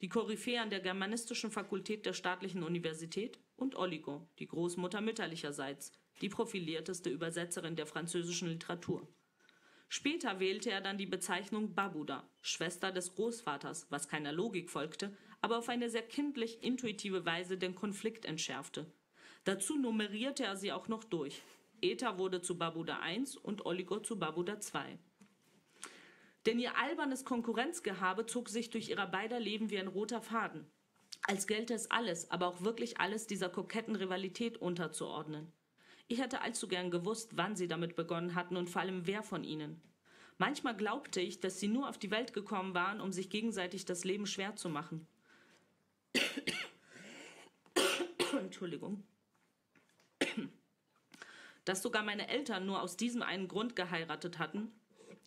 die Koryphäe an der germanistischen Fakultät der staatlichen Universität und Oligo, die Großmutter mütterlicherseits, die profilierteste Übersetzerin der französischen Literatur. Später wählte er dann die Bezeichnung Babuda, Schwester des Großvaters, was keiner Logik folgte, aber auf eine sehr kindlich intuitive Weise den Konflikt entschärfte. Dazu nummerierte er sie auch noch durch. Eta wurde zu Babuda I und Oligo zu Babuda II. Denn ihr albernes Konkurrenzgehabe zog sich durch ihrer beider Leben wie ein roter Faden als gelte es alles, aber auch wirklich alles dieser koketten Rivalität unterzuordnen. Ich hätte allzu gern gewusst, wann sie damit begonnen hatten und vor allem wer von ihnen. Manchmal glaubte ich, dass sie nur auf die Welt gekommen waren, um sich gegenseitig das Leben schwer zu machen. [COUGHS] Entschuldigung. Dass sogar meine Eltern nur aus diesem einen Grund geheiratet hatten,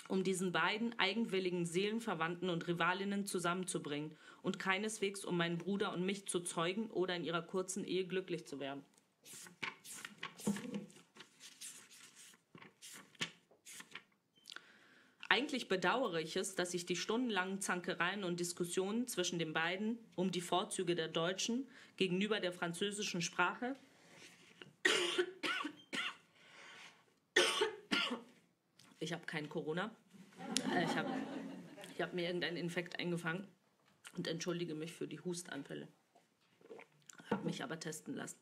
um diesen beiden eigenwilligen Seelenverwandten und Rivalinnen zusammenzubringen und keineswegs um meinen Bruder und mich zu zeugen oder in ihrer kurzen Ehe glücklich zu werden. Eigentlich bedauere ich es, dass ich die stundenlangen Zankereien und Diskussionen zwischen den beiden um die Vorzüge der deutschen gegenüber der französischen Sprache ich habe kein Corona. Äh, ich habe ich hab mir irgendeinen Infekt eingefangen und entschuldige mich für die Hustanfälle. Habe mich aber testen lassen.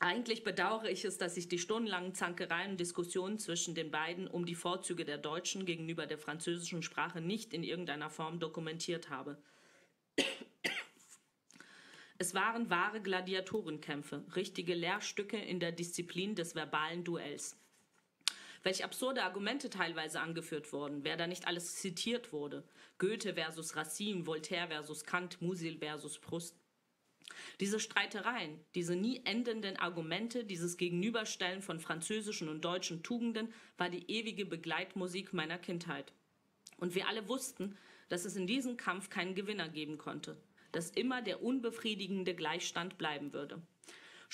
Eigentlich bedauere ich es, dass ich die stundenlangen Zankereien und Diskussionen zwischen den beiden um die Vorzüge der deutschen gegenüber der französischen Sprache nicht in irgendeiner Form dokumentiert habe. Es waren wahre Gladiatorenkämpfe, richtige Lehrstücke in der Disziplin des verbalen Duells. Welch absurde Argumente teilweise angeführt wurden, wer da nicht alles zitiert wurde. Goethe versus Racine, Voltaire versus Kant, Musil versus Proust. Diese Streitereien, diese nie endenden Argumente, dieses Gegenüberstellen von französischen und deutschen Tugenden war die ewige Begleitmusik meiner Kindheit. Und wir alle wussten, dass es in diesem Kampf keinen Gewinner geben konnte, dass immer der unbefriedigende Gleichstand bleiben würde.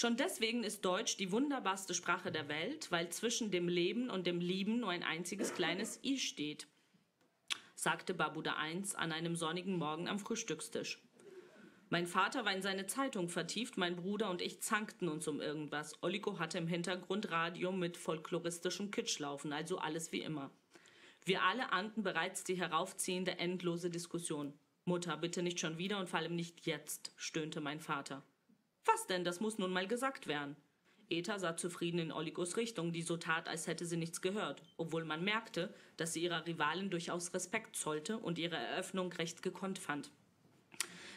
Schon deswegen ist Deutsch die wunderbarste Sprache der Welt, weil zwischen dem Leben und dem Lieben nur ein einziges kleines I steht, sagte Babuda I an einem sonnigen Morgen am Frühstückstisch. Mein Vater war in seine Zeitung vertieft, mein Bruder und ich zankten uns um irgendwas. Oliko hatte im Hintergrund Radio mit folkloristischem Kitsch laufen, also alles wie immer. Wir alle ahnten bereits die heraufziehende endlose Diskussion. Mutter, bitte nicht schon wieder und vor allem nicht jetzt, stöhnte mein Vater. Was denn, das muss nun mal gesagt werden. Eta sah zufrieden in Oligos Richtung, die so tat, als hätte sie nichts gehört, obwohl man merkte, dass sie ihrer Rivalin durchaus Respekt zollte und ihre Eröffnung recht gekonnt fand.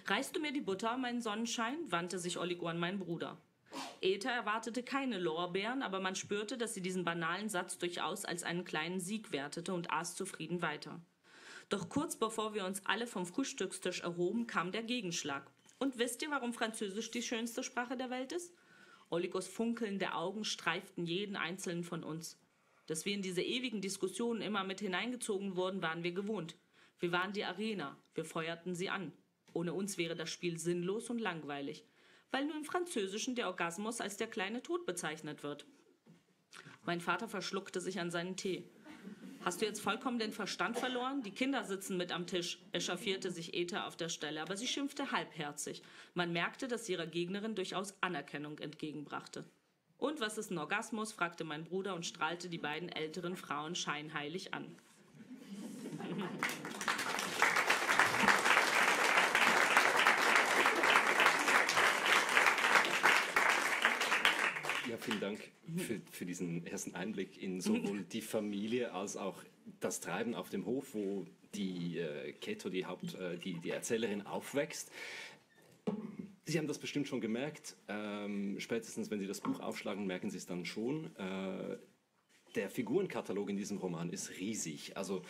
Reichst du mir die Butter, mein Sonnenschein? wandte sich Oligo an meinen Bruder. Eta erwartete keine Lorbeeren, aber man spürte, dass sie diesen banalen Satz durchaus als einen kleinen Sieg wertete und aß zufrieden weiter. Doch kurz bevor wir uns alle vom Frühstückstisch erhoben, kam der Gegenschlag. Und wisst ihr, warum Französisch die schönste Sprache der Welt ist? Oligos funkelnde Augen streiften jeden einzelnen von uns. Dass wir in diese ewigen Diskussionen immer mit hineingezogen wurden, waren wir gewohnt. Wir waren die Arena, wir feuerten sie an. Ohne uns wäre das Spiel sinnlos und langweilig, weil nur im Französischen der Orgasmus als der kleine Tod bezeichnet wird. Mein Vater verschluckte sich an seinen Tee. Hast du jetzt vollkommen den Verstand verloren? Die Kinder sitzen mit am Tisch, echauffierte sich Eta auf der Stelle, aber sie schimpfte halbherzig. Man merkte, dass sie ihrer Gegnerin durchaus Anerkennung entgegenbrachte. Und was ist ein Orgasmus? fragte mein Bruder und strahlte die beiden älteren Frauen scheinheilig an. Ja, vielen Dank für, für diesen ersten Einblick in sowohl [LAUGHS] die Familie als auch das Treiben auf dem Hof, wo die äh, Keto, die, Haupt, äh, die, die Erzählerin, aufwächst. Sie haben das bestimmt schon gemerkt. Ähm, spätestens, wenn Sie das Buch aufschlagen, merken Sie es dann schon. Äh, der Figurenkatalog in diesem Roman ist riesig. Also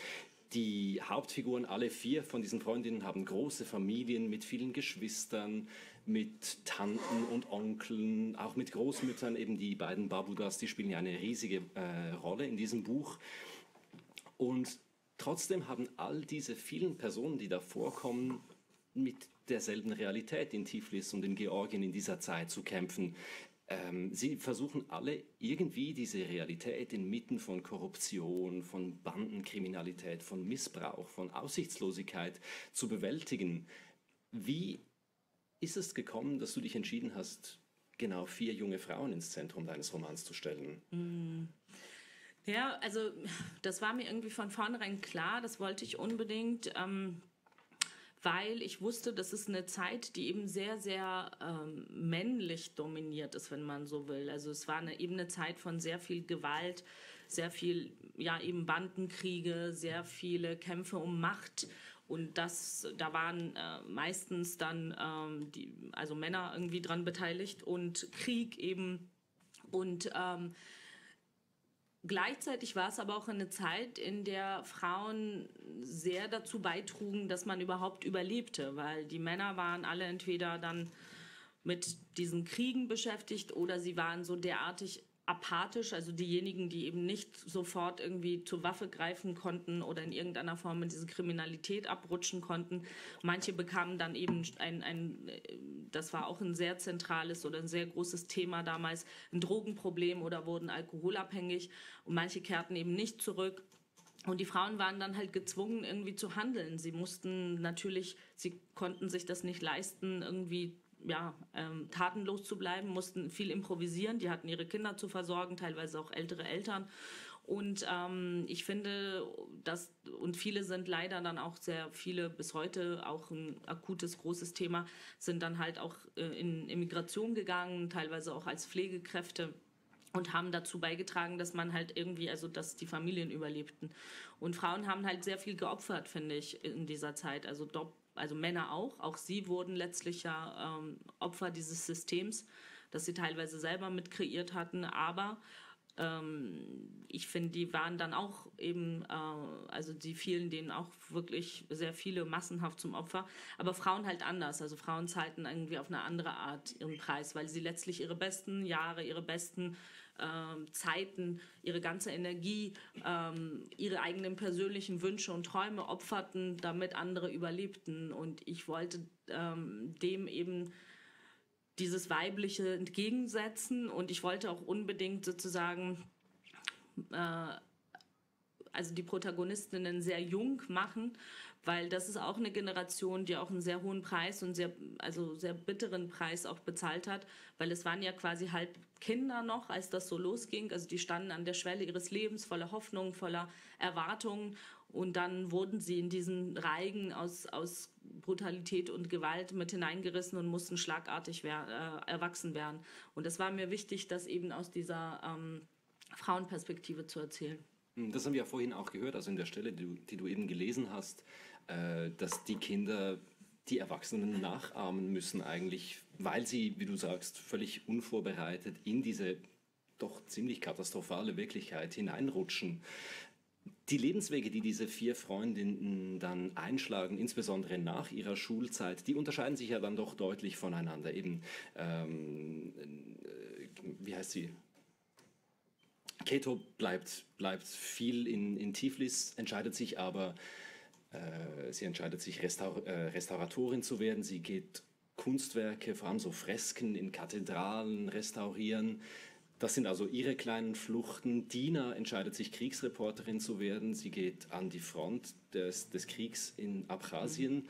die Hauptfiguren, alle vier von diesen Freundinnen, haben große Familien mit vielen Geschwistern, mit Tanten und Onkeln, auch mit Großmüttern, eben die beiden Babudas, die spielen ja eine riesige äh, Rolle in diesem Buch. Und trotzdem haben all diese vielen Personen, die da vorkommen, mit derselben Realität in Tiflis und in Georgien in dieser Zeit zu kämpfen. Ähm, sie versuchen alle irgendwie diese Realität inmitten von Korruption, von Bandenkriminalität, von Missbrauch, von Aussichtslosigkeit zu bewältigen. Wie ist es gekommen, dass du dich entschieden hast, genau vier junge Frauen ins Zentrum deines Romans zu stellen? Mm. Ja, also das war mir irgendwie von vornherein klar, das wollte ich unbedingt, ähm, weil ich wusste, das ist eine Zeit, die eben sehr, sehr ähm, männlich dominiert ist, wenn man so will. Also es war eine, eben eine Zeit von sehr viel Gewalt, sehr viel, ja, eben Bandenkriege, sehr viele Kämpfe um Macht und das, da waren äh, meistens dann ähm, die, also Männer irgendwie dran beteiligt und Krieg eben. Und ähm, Gleichzeitig war es aber auch eine Zeit, in der Frauen sehr dazu beitrugen, dass man überhaupt überlebte, weil die Männer waren alle entweder dann mit diesen Kriegen beschäftigt oder sie waren so derartig apathisch, also diejenigen, die eben nicht sofort irgendwie zur Waffe greifen konnten oder in irgendeiner Form in diese Kriminalität abrutschen konnten. Manche bekamen dann eben ein, ein, das war auch ein sehr zentrales oder ein sehr großes Thema damals, ein Drogenproblem oder wurden alkoholabhängig und manche kehrten eben nicht zurück. Und die Frauen waren dann halt gezwungen, irgendwie zu handeln. Sie mussten natürlich, sie konnten sich das nicht leisten, irgendwie ja, ähm, tatenlos zu bleiben, mussten viel improvisieren. Die hatten ihre Kinder zu versorgen, teilweise auch ältere Eltern. Und ähm, ich finde, dass, und viele sind leider dann auch sehr, viele bis heute auch ein akutes, großes Thema, sind dann halt auch äh, in Immigration gegangen, teilweise auch als Pflegekräfte und haben dazu beigetragen, dass man halt irgendwie, also dass die Familien überlebten. Und Frauen haben halt sehr viel geopfert, finde ich, in dieser Zeit. Also also Männer auch, auch sie wurden letztlich ja ähm, Opfer dieses Systems, das sie teilweise selber mit kreiert hatten, aber ähm, ich finde, die waren dann auch eben, äh, also die fielen denen auch wirklich sehr viele massenhaft zum Opfer, aber Frauen halt anders, also Frauen zahlten irgendwie auf eine andere Art ihren Preis, weil sie letztlich ihre besten Jahre, ihre besten ähm, Zeiten, ihre ganze Energie, ähm, ihre eigenen persönlichen Wünsche und Träume opferten, damit andere überlebten. Und ich wollte ähm, dem eben dieses Weibliche entgegensetzen und ich wollte auch unbedingt sozusagen äh, also die Protagonistinnen sehr jung machen, weil das ist auch eine Generation, die auch einen sehr hohen Preis und sehr, also sehr bitteren Preis auch bezahlt hat, weil es waren ja quasi halb Kinder noch, als das so losging. Also die standen an der Schwelle ihres Lebens voller Hoffnung, voller Erwartungen und dann wurden sie in diesen Reigen aus, aus Brutalität und Gewalt mit hineingerissen und mussten schlagartig wer, äh, erwachsen werden. Und es war mir wichtig, das eben aus dieser ähm, Frauenperspektive zu erzählen. Hm, das haben wir ja vorhin auch gehört, also in der Stelle, die du, die du eben gelesen hast, äh, dass die Kinder die Erwachsenen nachahmen müssen eigentlich, weil sie, wie du sagst, völlig unvorbereitet in diese doch ziemlich katastrophale Wirklichkeit hineinrutschen. Die Lebenswege, die diese vier Freundinnen dann einschlagen, insbesondere nach ihrer Schulzeit, die unterscheiden sich ja dann doch deutlich voneinander. Eben, ähm, äh, wie heißt sie? Keto bleibt, bleibt viel in, in Tiflis, entscheidet sich aber, sie entscheidet sich Restaur, äh, Restauratorin zu werden. Sie geht Kunstwerke, vor allem so Fresken in Kathedralen restaurieren. Das sind also ihre kleinen Fluchten. Dina entscheidet sich, Kriegsreporterin zu werden. Sie geht an die Front des, des Kriegs in Abchasien mhm.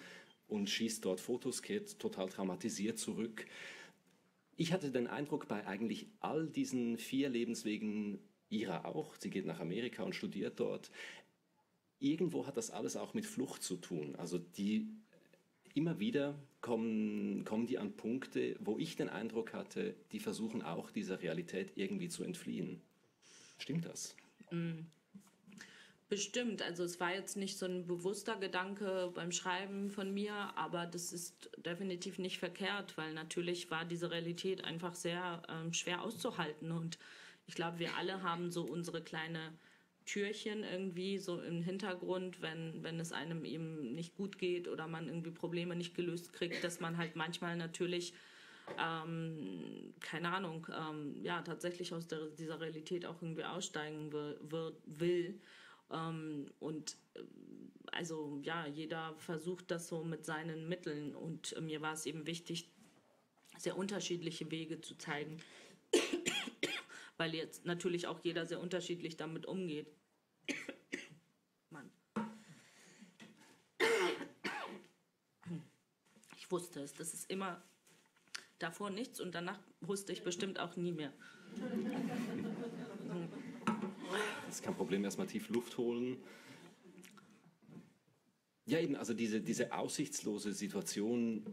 und schießt dort Fotos, kehrt total traumatisiert zurück. Ich hatte den Eindruck, bei eigentlich all diesen vier Lebenswegen ihrer auch. Sie geht nach Amerika und studiert dort. Irgendwo hat das alles auch mit Flucht zu tun. Also die immer wieder kommen, kommen die an Punkte, wo ich den Eindruck hatte, die versuchen auch dieser Realität irgendwie zu entfliehen. Stimmt das? Mm. Bestimmt. Also es war jetzt nicht so ein bewusster Gedanke beim Schreiben von mir, aber das ist definitiv nicht verkehrt, weil natürlich war diese Realität einfach sehr ähm, schwer auszuhalten und ich glaube, wir alle haben so unsere kleine Türchen irgendwie so im Hintergrund, wenn, wenn es einem eben nicht gut geht oder man irgendwie Probleme nicht gelöst kriegt, dass man halt manchmal natürlich, ähm, keine Ahnung, ähm, ja, tatsächlich aus der, dieser Realität auch irgendwie aussteigen will. will. Ähm, und äh, also ja, jeder versucht das so mit seinen Mitteln und äh, mir war es eben wichtig, sehr unterschiedliche Wege zu zeigen weil jetzt natürlich auch jeder sehr unterschiedlich damit umgeht. Mann. Ich wusste es, das ist immer davor nichts und danach wusste ich bestimmt auch nie mehr. Das ist kein Problem, erstmal tief Luft holen. Ja, eben, also diese, diese aussichtslose Situation,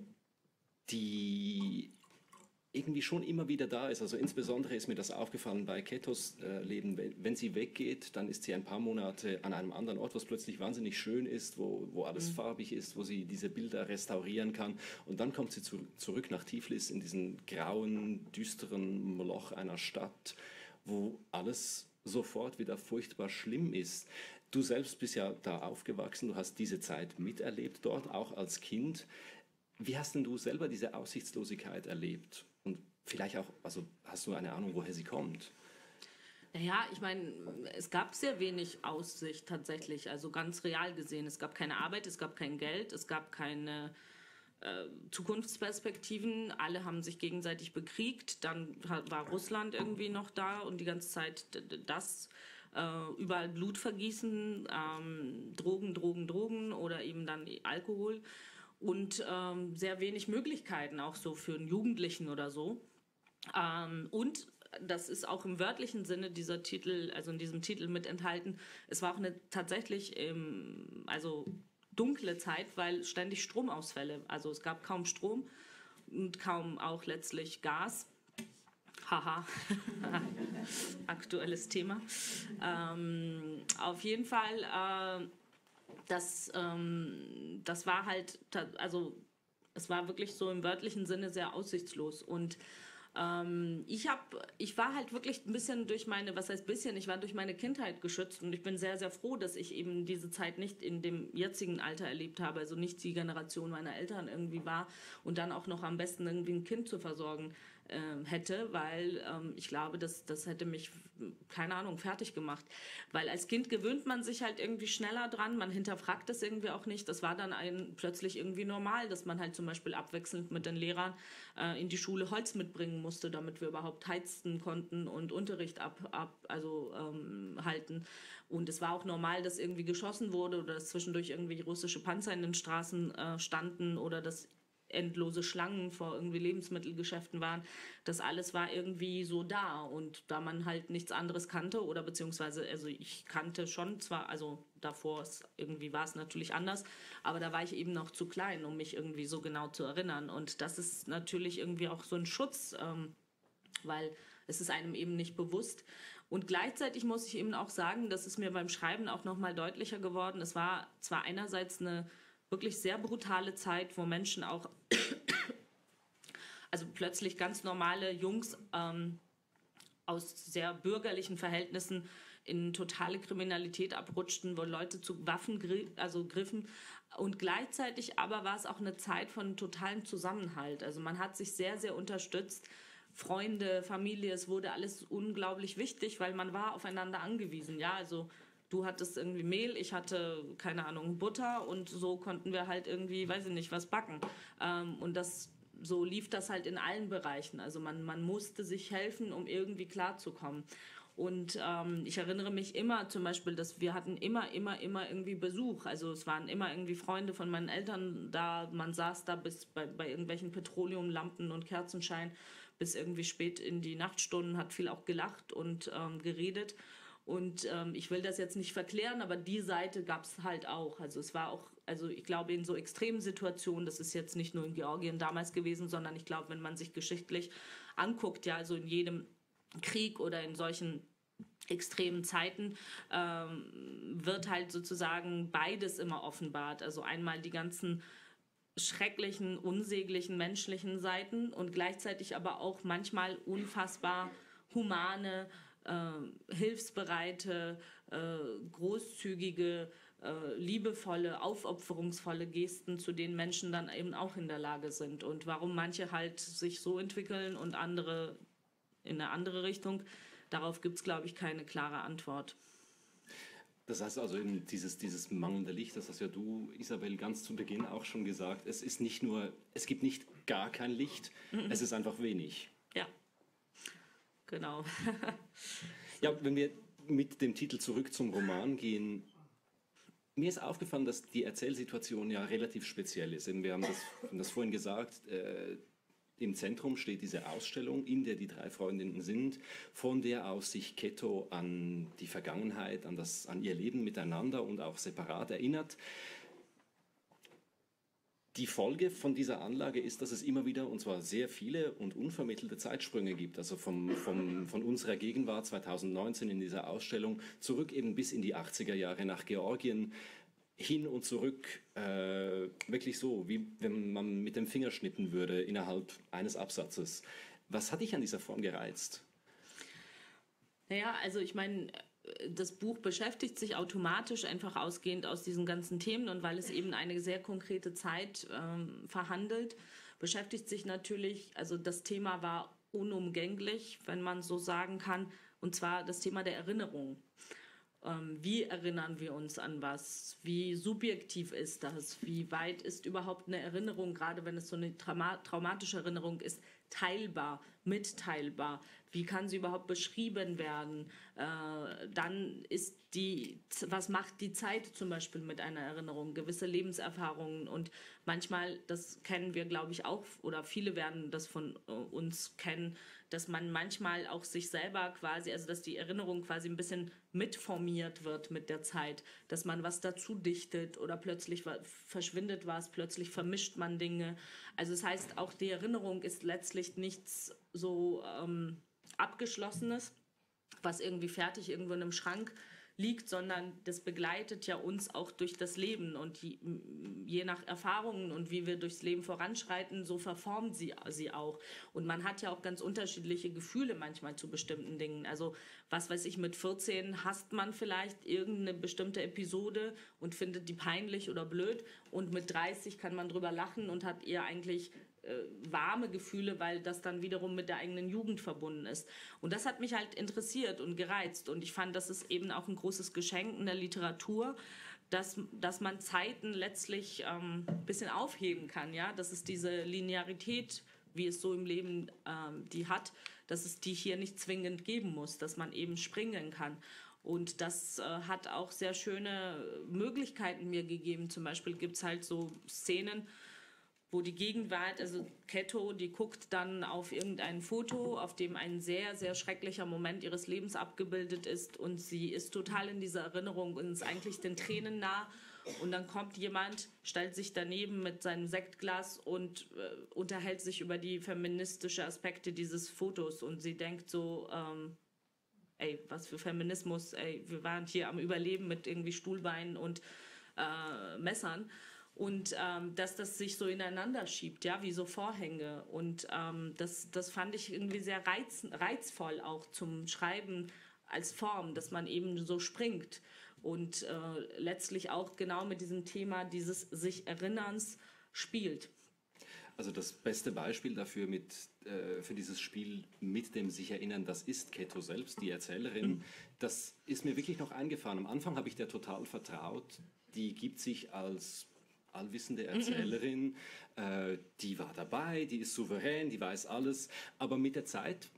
die irgendwie schon immer wieder da ist. Also insbesondere ist mir das aufgefallen bei Ketos äh, Leben. Wenn, sie weggeht, dann ist sie ein paar Monate an einem anderen Ort, was plötzlich wahnsinnig schön ist, wo, wo alles mhm. farbig ist, wo sie diese Bilder restaurieren kann. Und dann kommt sie zu, zurück nach Tiflis in diesen grauen, düsteren Moloch einer Stadt, wo alles sofort wieder furchtbar schlimm ist. Du selbst bist ja da aufgewachsen, du hast diese Zeit miterlebt dort, auch als Kind. Wie hast denn du selber diese Aussichtslosigkeit erlebt? Vielleicht auch, also hast du eine Ahnung, woher sie kommt? Naja, ich meine, es gab sehr wenig Aussicht tatsächlich, also ganz real gesehen. Es gab keine Arbeit, es gab kein Geld, es gab keine äh, Zukunftsperspektiven. Alle haben sich gegenseitig bekriegt. Dann war Russland irgendwie noch da und die ganze Zeit das äh, überall Blut vergießen, ähm, Drogen, Drogen, Drogen oder eben dann Alkohol und ähm, sehr wenig Möglichkeiten auch so für einen Jugendlichen oder so. Ähm, und das ist auch im wörtlichen Sinne dieser Titel, also in diesem Titel mit enthalten. Es war auch eine tatsächlich, ähm, also dunkle Zeit, weil ständig Stromausfälle, also es gab kaum Strom und kaum auch letztlich Gas. Haha, [LAUGHS] aktuelles Thema. Ähm, auf jeden Fall, äh, das, ähm, das war halt, also es war wirklich so im wörtlichen Sinne sehr aussichtslos und ähm, ich habe, ich war halt wirklich ein bisschen durch meine, was heißt bisschen, ich war durch meine Kindheit geschützt und ich bin sehr, sehr froh, dass ich eben diese Zeit nicht in dem jetzigen Alter erlebt habe, also nicht die Generation meiner Eltern irgendwie war und dann auch noch am besten irgendwie ein Kind zu versorgen äh, hätte, weil ähm, ich glaube, das, das hätte mich, keine Ahnung, fertig gemacht. Weil als Kind gewöhnt man sich halt irgendwie schneller dran, man hinterfragt das irgendwie auch nicht. Das war dann ein, plötzlich irgendwie normal, dass man halt zum Beispiel abwechselnd mit den Lehrern äh, in die Schule Holz mitbringen musste, damit wir überhaupt heizen konnten und Unterricht ab, ab also ähm, halten. Und es war auch normal, dass irgendwie geschossen wurde oder dass zwischendurch irgendwie russische Panzer in den Straßen äh, standen oder dass endlose Schlangen vor irgendwie Lebensmittelgeschäften waren. Das alles war irgendwie so da. Und da man halt nichts anderes kannte oder beziehungsweise, also ich kannte schon zwar, also davor irgendwie war es natürlich anders, aber da war ich eben noch zu klein, um mich irgendwie so genau zu erinnern. Und das ist natürlich irgendwie auch so ein Schutz, ähm, weil es ist einem eben nicht bewusst. Und gleichzeitig muss ich eben auch sagen, das ist mir beim Schreiben auch nochmal deutlicher geworden. Es war zwar einerseits eine wirklich sehr brutale Zeit, wo Menschen auch, also plötzlich ganz normale Jungs ähm, aus sehr bürgerlichen Verhältnissen in totale Kriminalität abrutschten, wo Leute zu Waffen gri also griffen. Und gleichzeitig aber war es auch eine Zeit von totalem Zusammenhalt. Also man hat sich sehr, sehr unterstützt. Freunde, Familie, es wurde alles unglaublich wichtig, weil man war aufeinander angewiesen. Ja, also du hattest irgendwie Mehl, ich hatte, keine Ahnung, Butter und so konnten wir halt irgendwie, weiß ich nicht, was backen. Ähm, und das, so lief das halt in allen Bereichen. Also man, man musste sich helfen, um irgendwie klarzukommen. Und ähm, ich erinnere mich immer zum Beispiel, dass wir hatten immer, immer, immer irgendwie Besuch. Also es waren immer irgendwie Freunde von meinen Eltern da. Man saß da bis bei, bei irgendwelchen Petroleumlampen und Kerzenschein bis irgendwie spät in die Nachtstunden, hat viel auch gelacht und ähm, geredet. Und ähm, ich will das jetzt nicht verklären, aber die Seite gab es halt auch. Also es war auch, also ich glaube in so extremen Situationen, das ist jetzt nicht nur in Georgien damals gewesen, sondern ich glaube, wenn man sich geschichtlich anguckt, ja, also in jedem Krieg oder in solchen extremen Zeiten ähm, wird halt sozusagen beides immer offenbart. Also einmal die ganzen schrecklichen, unsäglichen menschlichen Seiten und gleichzeitig aber auch manchmal unfassbar humane, äh, hilfsbereite, äh, großzügige, äh, liebevolle, aufopferungsvolle Gesten, zu denen Menschen dann eben auch in der Lage sind. Und warum manche halt sich so entwickeln und andere in eine andere Richtung, darauf gibt es, glaube ich, keine klare Antwort. Das heißt also eben dieses, dieses mangelnde Licht, das hast ja du, Isabel, ganz zu Beginn auch schon gesagt. Es ist nicht nur, es gibt nicht gar kein Licht, mhm. es ist einfach wenig. Genau. [LAUGHS] ja, wenn wir mit dem Titel zurück zum Roman gehen, mir ist aufgefallen, dass die Erzählsituation ja relativ speziell ist. Wir haben das, haben das vorhin gesagt, äh, im Zentrum steht diese Ausstellung, in der die drei Freundinnen sind, von der aus sich Keto an die Vergangenheit, an, das, an ihr Leben miteinander und auch separat erinnert. Die Folge von dieser Anlage ist, dass es immer wieder, und zwar sehr viele und unvermittelte Zeitsprünge gibt. Also vom, vom, von unserer Gegenwart 2019 in dieser Ausstellung zurück eben bis in die 80er Jahre nach Georgien, hin und zurück, äh, wirklich so, wie wenn man mit dem Finger schnippen würde innerhalb eines Absatzes. Was hat dich an dieser Form gereizt? Naja, also ich meine, das Buch beschäftigt sich automatisch einfach ausgehend aus diesen ganzen Themen und weil es eben eine sehr konkrete Zeit ähm, verhandelt, beschäftigt sich natürlich, also das Thema war unumgänglich, wenn man so sagen kann, und zwar das Thema der Erinnerung. Ähm, wie erinnern wir uns an was? Wie subjektiv ist das? Wie weit ist überhaupt eine Erinnerung, gerade wenn es so eine trauma traumatische Erinnerung ist, teilbar, mitteilbar? Wie kann sie überhaupt beschrieben werden? Äh, dann ist die, was macht die Zeit zum Beispiel mit einer Erinnerung? Gewisse Lebenserfahrungen und manchmal, das kennen wir, glaube ich, auch, oder viele werden das von äh, uns kennen, dass man manchmal auch sich selber quasi, also dass die Erinnerung quasi ein bisschen mitformiert wird mit der Zeit, dass man was dazu dichtet oder plötzlich verschwindet was, plötzlich vermischt man Dinge. Also das heißt, auch die Erinnerung ist letztlich nichts so ähm, abgeschlossenes, was irgendwie fertig irgendwo in einem Schrank liegt, sondern das begleitet ja uns auch durch das Leben und die, je nach Erfahrungen und wie wir durchs Leben voranschreiten, so verformt sie sie auch. Und man hat ja auch ganz unterschiedliche Gefühle manchmal zu bestimmten Dingen. Also was weiß ich, mit 14 hasst man vielleicht irgendeine bestimmte Episode und findet die peinlich oder blöd und mit 30 kann man drüber lachen und hat ihr eigentlich äh, warme Gefühle, weil das dann wiederum mit der eigenen Jugend verbunden ist. Und das hat mich halt interessiert und gereizt. Und ich fand, das ist eben auch ein großes Geschenk in der Literatur, dass, dass man Zeiten letztlich ähm, ein bisschen aufheben kann. Ja? Dass es diese Linearität, wie es so im Leben ähm, die hat, dass es die hier nicht zwingend geben muss, dass man eben springen kann. Und das äh, hat auch sehr schöne Möglichkeiten mir gegeben. Zum Beispiel gibt es halt so Szenen, wo die Gegenwart, also Keto, die guckt dann auf irgendein Foto, auf dem ein sehr, sehr schrecklicher Moment ihres Lebens abgebildet ist und sie ist total in dieser Erinnerung und ist eigentlich den Tränen nah. Und dann kommt jemand, stellt sich daneben mit seinem Sektglas und äh, unterhält sich über die feministische Aspekte dieses Fotos und sie denkt so, ähm, ey, was für Feminismus, ey, wir waren hier am Überleben mit irgendwie Stuhlbeinen und äh, Messern und ähm, dass das sich so ineinander schiebt, ja, wie so Vorhänge. Und ähm, das, das fand ich irgendwie sehr reiz, reizvoll auch zum Schreiben als Form, dass man eben so springt und äh, letztlich auch genau mit diesem Thema dieses sich Erinnerns spielt. Also das beste Beispiel dafür mit, äh, für dieses Spiel mit dem sich erinnern, das ist Keto selbst, die Erzählerin. Mhm. Das ist mir wirklich noch eingefahren. Am Anfang habe ich der total vertraut. Die gibt sich als allwissende Erzählerin, äh, die war dabei, die ist souverän, die weiß alles, aber mit der Zeit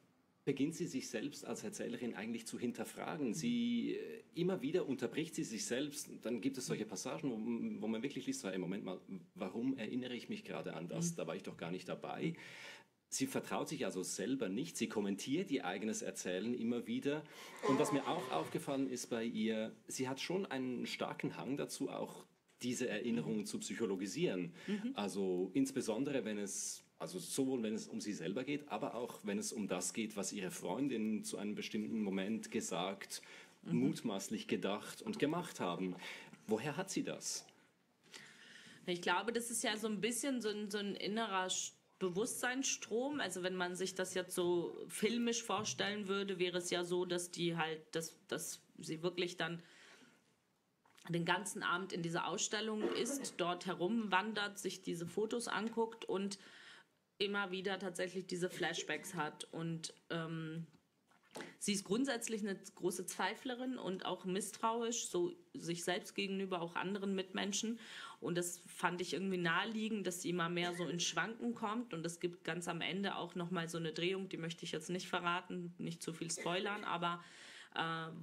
beginnt sie sich selbst als Erzählerin eigentlich zu hinterfragen. Sie äh, immer wieder unterbricht sie sich selbst. Dann gibt es solche Passagen, wo, wo man wirklich liest, im Moment mal, warum erinnere ich mich gerade an das? Mhm. Da war ich doch gar nicht dabei. Sie vertraut sich also selber nicht. Sie kommentiert ihr eigenes Erzählen immer wieder. Und was mir auch aufgefallen ist bei ihr, sie hat schon einen starken Hang dazu, auch diese Erinnerungen zu psychologisieren. Mhm. Also insbesondere, wenn es, also sowohl wenn es um sie selber geht, aber auch wenn es um das geht, was ihre Freundin zu einem bestimmten Moment gesagt, mhm. mutmaßlich gedacht und gemacht haben. Woher hat sie das? Ich glaube, das ist ja so ein bisschen so ein, so ein innerer Bewusstseinsstrom. Also wenn man sich das jetzt so filmisch vorstellen würde, wäre es ja so, dass die halt, dass, dass sie wirklich dann den ganzen Abend in dieser Ausstellung ist, dort herumwandert, sich diese Fotos anguckt und immer wieder tatsächlich diese Flashbacks hat. Und ähm, sie ist grundsätzlich eine große Zweiflerin und auch misstrauisch, so sich selbst gegenüber, auch anderen Mitmenschen. Und das fand ich irgendwie naheliegend, dass sie immer mehr so in Schwanken kommt. Und es gibt ganz am Ende auch nochmal so eine Drehung, die möchte ich jetzt nicht verraten, nicht zu viel spoilern, aber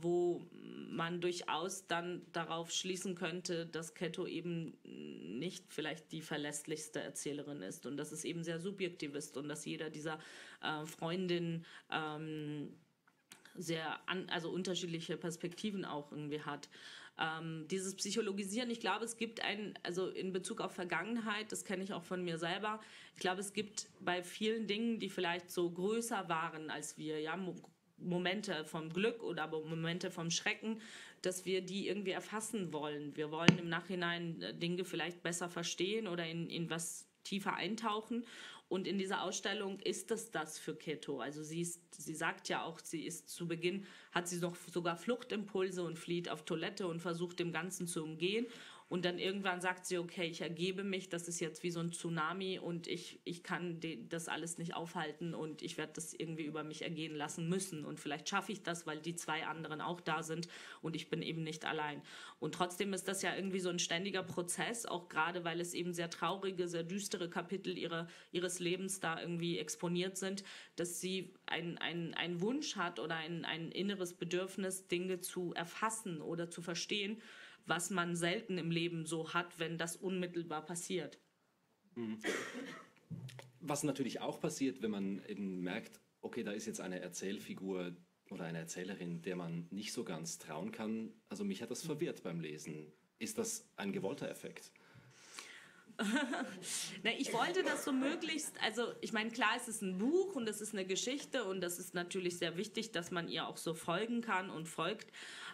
wo man durchaus dann darauf schließen könnte, dass Keto eben nicht vielleicht die verlässlichste Erzählerin ist und dass es eben sehr subjektiv ist und dass jeder dieser äh, Freundinnen ähm, sehr an, also unterschiedliche Perspektiven auch irgendwie hat. ähm, dieses Psychologisieren, ich glaube, es gibt ein, also in Bezug auf Vergangenheit, das kenne ich auch von mir selber, ich glaube, es gibt bei vielen Dingen, die vielleicht so größer waren als wir, ja, Momente vom Glück oder Momente vom Schrecken, dass wir die irgendwie erfassen wollen. Wir wollen im Nachhinein äh, Dinge vielleicht besser verstehen oder in, in was tiefer eintauchen. Und in dieser Ausstellung ist es das für Keto. Also sie, ist, sie sagt ja auch, sie ist zu Beginn, hat sie noch sogar Fluchtimpulse und flieht auf Toilette und versucht dem Ganzen zu umgehen. Und dann irgendwann sagt sie, okay, ich ergebe mich, das ist jetzt wie so ein Tsunami und ich, ich kann das alles nicht aufhalten und ich werde das irgendwie über mich ergehen lassen müssen. Und vielleicht schaffe ich das, weil die zwei anderen auch da sind und ich bin eben nicht allein. Und trotzdem ist das ja irgendwie so ein ständiger Prozess, auch gerade weil es eben sehr traurige, sehr düstere Kapitel ihrer, ihres Lebens da irgendwie exponiert sind, dass sie einen ein Wunsch hat oder ein, ein inneres Bedürfnis, Dinge zu erfassen oder zu verstehen was man selten im Leben so hat, wenn das unmittelbar passiert. Mhm. Was natürlich auch passiert, wenn man eben merkt, okay, da ist jetzt eine Erzählfigur oder eine Erzählerin, der man nicht so ganz trauen kann. Also mich hat das verwirrt beim Lesen. Ist das ein gewollter Effekt? [LAUGHS] Na, ich wollte das so möglichst, also ich meine, klar, es ist ein Buch und es ist eine Geschichte und das ist natürlich sehr wichtig, dass man ihr auch so folgen kann und folgt.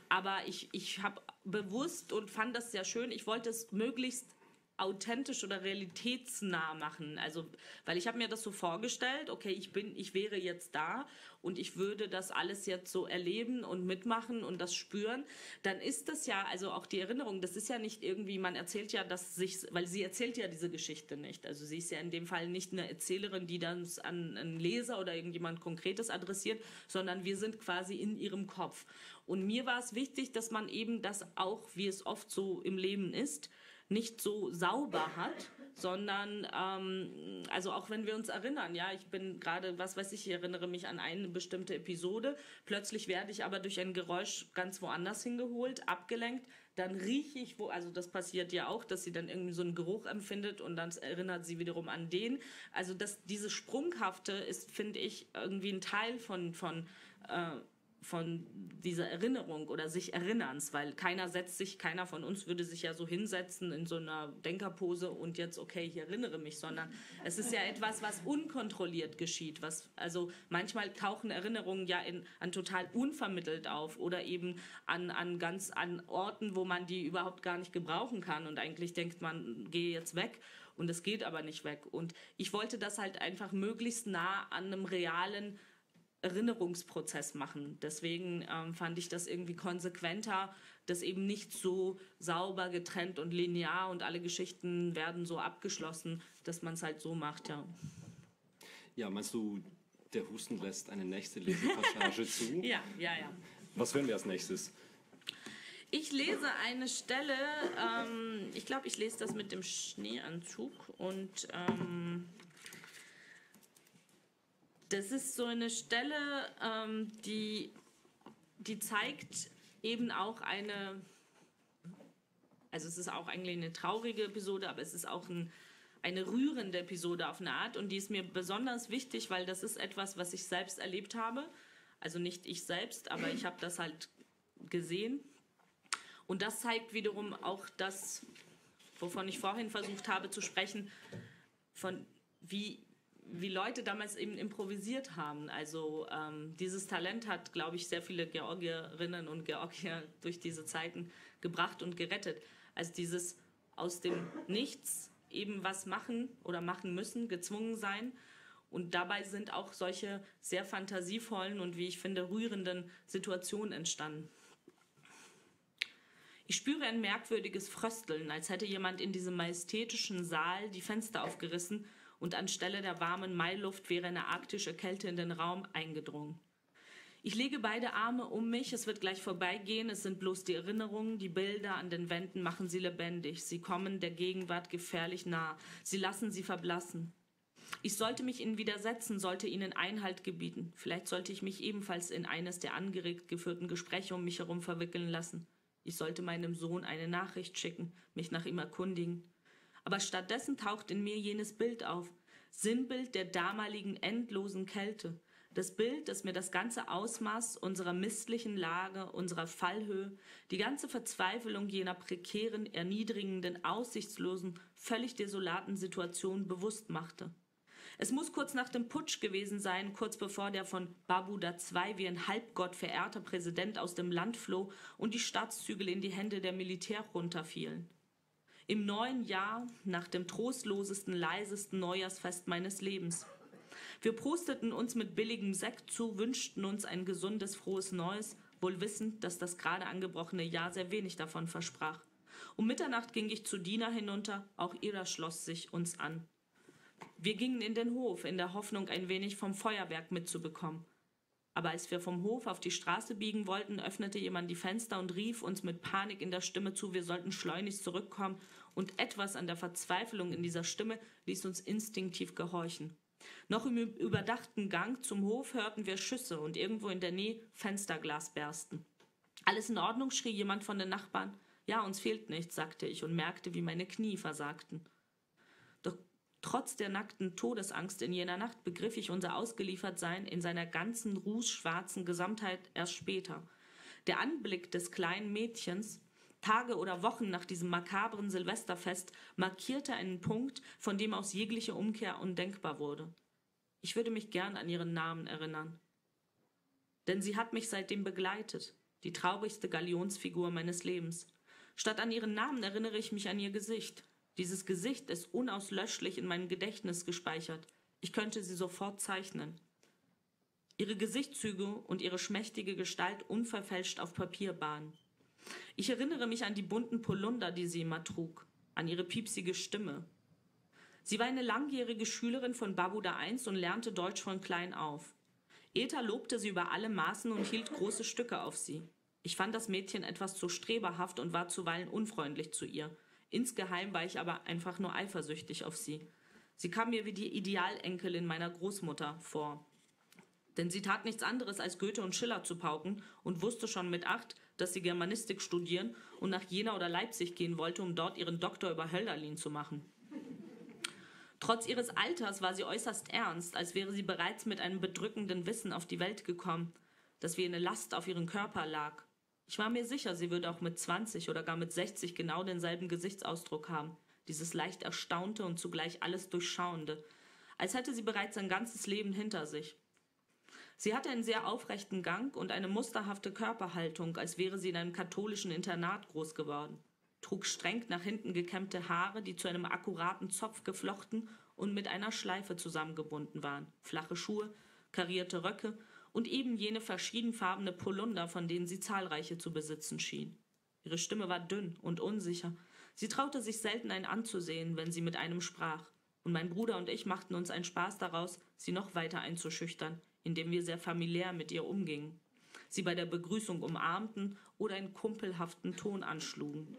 Aber ich, ich habe bewusst und fand das sehr schön, ich wollte es möglichst authentisch oder realitätsnah machen. Also, weil ich habe mir das so vorgestellt, okay, ich bin, ich wäre jetzt da und ich würde das alles jetzt so erleben und mitmachen und das spüren, dann ist das ja, also auch die Erinnerung, das ist ja nicht irgendwie, man erzählt ja, dass sich, weil sie erzählt ja diese Geschichte nicht. Also sie ist ja in dem Fall nicht eine Erzählerin, die dann an einen Leser oder irgendjemand Konkretes adressiert, sondern wir sind quasi in ihrem Kopf. Und mir war es wichtig, dass man eben das auch, wie es oft so im Leben ist, nicht so sauber hat, sondern ähm, also auch wenn wir uns erinnern, ja, ich bin gerade, was weiß ich, ich erinnere mich an eine bestimmte Episode, plötzlich werde ich aber durch ein Geräusch ganz woanders hingeholt, abgelenkt, dann rieche ich wo, also das passiert ja auch, dass sie dann irgendwie so einen Geruch empfindet und dann erinnert sie wiederum an den. Also das, diese Sprunghafte ist, finde ich, irgendwie ein Teil von, von äh, von dieser Erinnerung oder sich Erinnerns, weil keiner setzt sich, keiner von uns würde sich ja so hinsetzen in so einer Denkerpose und jetzt, okay, ich erinnere mich, sondern es ist ja etwas, was unkontrolliert geschieht, was, also manchmal tauchen Erinnerungen ja in, an total unvermittelt auf oder eben an, an ganz, an Orten, wo man die überhaupt gar nicht gebrauchen kann und eigentlich denkt man, gehe jetzt weg und es geht aber nicht weg. Und ich wollte das halt einfach möglichst nah an einem realen Erinnerungsprozess machen. Deswegen ähm, fand ich das irgendwie konsequenter, das eben nicht so sauber getrennt und linear und alle Geschichten werden so abgeschlossen, dass man es halt so macht, ja. Ja, meinst du, der Husten lässt eine nächste Lesepassage zu? [LAUGHS] Ja, ja, ja. Was hören wir als nächstes? Ich lese eine Stelle, ähm, ich glaube, ich lese das mit dem Schneeanzug und ähm, das ist so eine Stelle, ähm, die, die zeigt eben auch eine, also es ist auch eigentlich eine traurige Episode, aber es ist auch ein, eine rührende Episode auf eine Art und die ist mir besonders wichtig, weil das ist etwas, was ich selbst erlebt habe. Also nicht ich selbst, aber ich habe das halt gesehen. Und das zeigt wiederum auch das, wovon ich vorhin versucht habe zu sprechen, von wie, wie Leute damals eben improvisiert haben. Also ähm, dieses Talent hat, glaube ich, sehr viele Georgierinnen und Georgier durch diese Zeiten gebracht und gerettet. Also dieses aus dem Nichts eben was machen oder machen müssen, gezwungen sein. Und dabei sind auch solche sehr fantasievollen und wie ich finde rührenden Situationen entstanden. Ich spüre ein merkwürdiges Frösteln, als hätte jemand in diesem majestätischen Saal die Fenster aufgerissen und anstelle der warmen Mailuft wäre eine arktische Kälte in den Raum eingedrungen. Ich lege beide Arme um mich, es wird gleich vorbeigehen, es sind bloß die Erinnerungen, die Bilder an den Wänden machen sie lebendig, sie kommen der Gegenwart gefährlich nah, sie lassen sie verblassen. Ich sollte mich ihnen widersetzen, sollte ihnen Einhalt gebieten, vielleicht sollte ich mich ebenfalls in eines der angeregt geführten Gespräche um mich herum verwickeln lassen. Ich sollte meinem Sohn eine Nachricht schicken, mich nach ihm erkundigen aber stattdessen taucht in mir jenes Bild auf, Sinnbild der damaligen endlosen Kälte. Das Bild, das mir das ganze Ausmaß unserer misslichen Lage, unserer Fallhöhe, die ganze Verzweiflung jener prekären, erniedrigenden, aussichtslosen, völlig desolaten Situation bewusst machte. Es muss kurz nach dem Putsch gewesen sein, kurz bevor der von Babuda II wie ein Halbgott verehrter Präsident aus dem Land floh und die Staatszügel in die Hände der Militär runterfielen. Im neuen Jahr, nach dem trostlosesten, leisesten Neujahrsfest meines Lebens. Wir prosteten uns mit billigem Sekt zu, wünschten uns ein gesundes, frohes Neues, wohl wissend, dass das gerade angebrochene Jahr sehr wenig davon versprach. Um Mitternacht ging ich zu Dina hinunter, auch ihrer schloss sich uns an. Wir gingen in den Hof, in der Hoffnung, ein wenig vom Feuerwerk mitzubekommen. Aber als wir vom Hof auf die Straße biegen wollten, öffnete jemand die Fenster und rief uns mit Panik in der Stimme zu, wir sollten schleunigst zurückkommen, und etwas an der Verzweiflung in dieser Stimme ließ uns instinktiv gehorchen. Noch im überdachten Gang zum Hof hörten wir Schüsse und irgendwo in der Nähe Fensterglas bersten. Alles in Ordnung, schrie jemand von den Nachbarn. Ja, uns fehlt nichts, sagte ich und merkte, wie meine Knie versagten. Trotz der nackten Todesangst in jener Nacht begriff ich unser Ausgeliefertsein in seiner ganzen rußschwarzen Gesamtheit erst später. Der Anblick des kleinen Mädchens, Tage oder Wochen nach diesem makabren Silvesterfest markierte einen Punkt, von dem aus jegliche Umkehr undenkbar wurde. Ich würde mich gern an ihren Namen erinnern. Denn sie hat mich seitdem begleitet, die traurigste Galionsfigur meines Lebens. Statt an ihren Namen erinnere ich mich an ihr Gesicht. Dieses Gesicht ist unauslöschlich in meinem Gedächtnis gespeichert. Ich könnte sie sofort zeichnen. Ihre Gesichtszüge und ihre schmächtige Gestalt unverfälscht auf Papier bahnen. Ich erinnere mich an die bunten Polunder, die sie immer trug, an ihre piepsige Stimme. Sie war eine langjährige Schülerin von Babuda I und lernte Deutsch von klein auf. Eta lobte sie über alle Maßen und hielt große Stücke auf sie. Ich fand das Mädchen etwas zu streberhaft und war zuweilen unfreundlich zu ihr. Insgeheim war ich aber einfach nur eifersüchtig auf sie. Sie kam mir wie die Idealenkelin meiner Großmutter vor. Denn sie tat nichts anderes, als Goethe und Schiller zu pauken und wusste schon mit acht, dass sie Germanistik studieren und nach Jena oder Leipzig gehen wollte, um dort ihren Doktor über Hölderlin zu machen. Trotz ihres Alters war sie äußerst ernst, als wäre sie bereits mit einem bedrückenden Wissen auf die Welt gekommen, das wie eine Last auf ihren Körper lag. Ich war mir sicher, sie würde auch mit 20 oder gar mit 60 genau denselben Gesichtsausdruck haben, dieses leicht erstaunte und zugleich alles durchschauende, als hätte sie bereits ein ganzes Leben hinter sich. Sie hatte einen sehr aufrechten Gang und eine musterhafte Körperhaltung, als wäre sie in einem katholischen Internat groß geworden, trug streng nach hinten gekämmte Haare, die zu einem akkuraten Zopf geflochten und mit einer Schleife zusammengebunden waren, flache Schuhe, karierte Röcke und eben jene verschiedenfarbene Polunder, von denen sie zahlreiche zu besitzen schien. Ihre Stimme war dünn und unsicher. Sie traute sich selten ein anzusehen, wenn sie mit einem sprach. Und mein Bruder und ich machten uns einen Spaß daraus, sie noch weiter einzuschüchtern, indem wir sehr familiär mit ihr umgingen, sie bei der Begrüßung umarmten oder in kumpelhaften Ton anschlugen.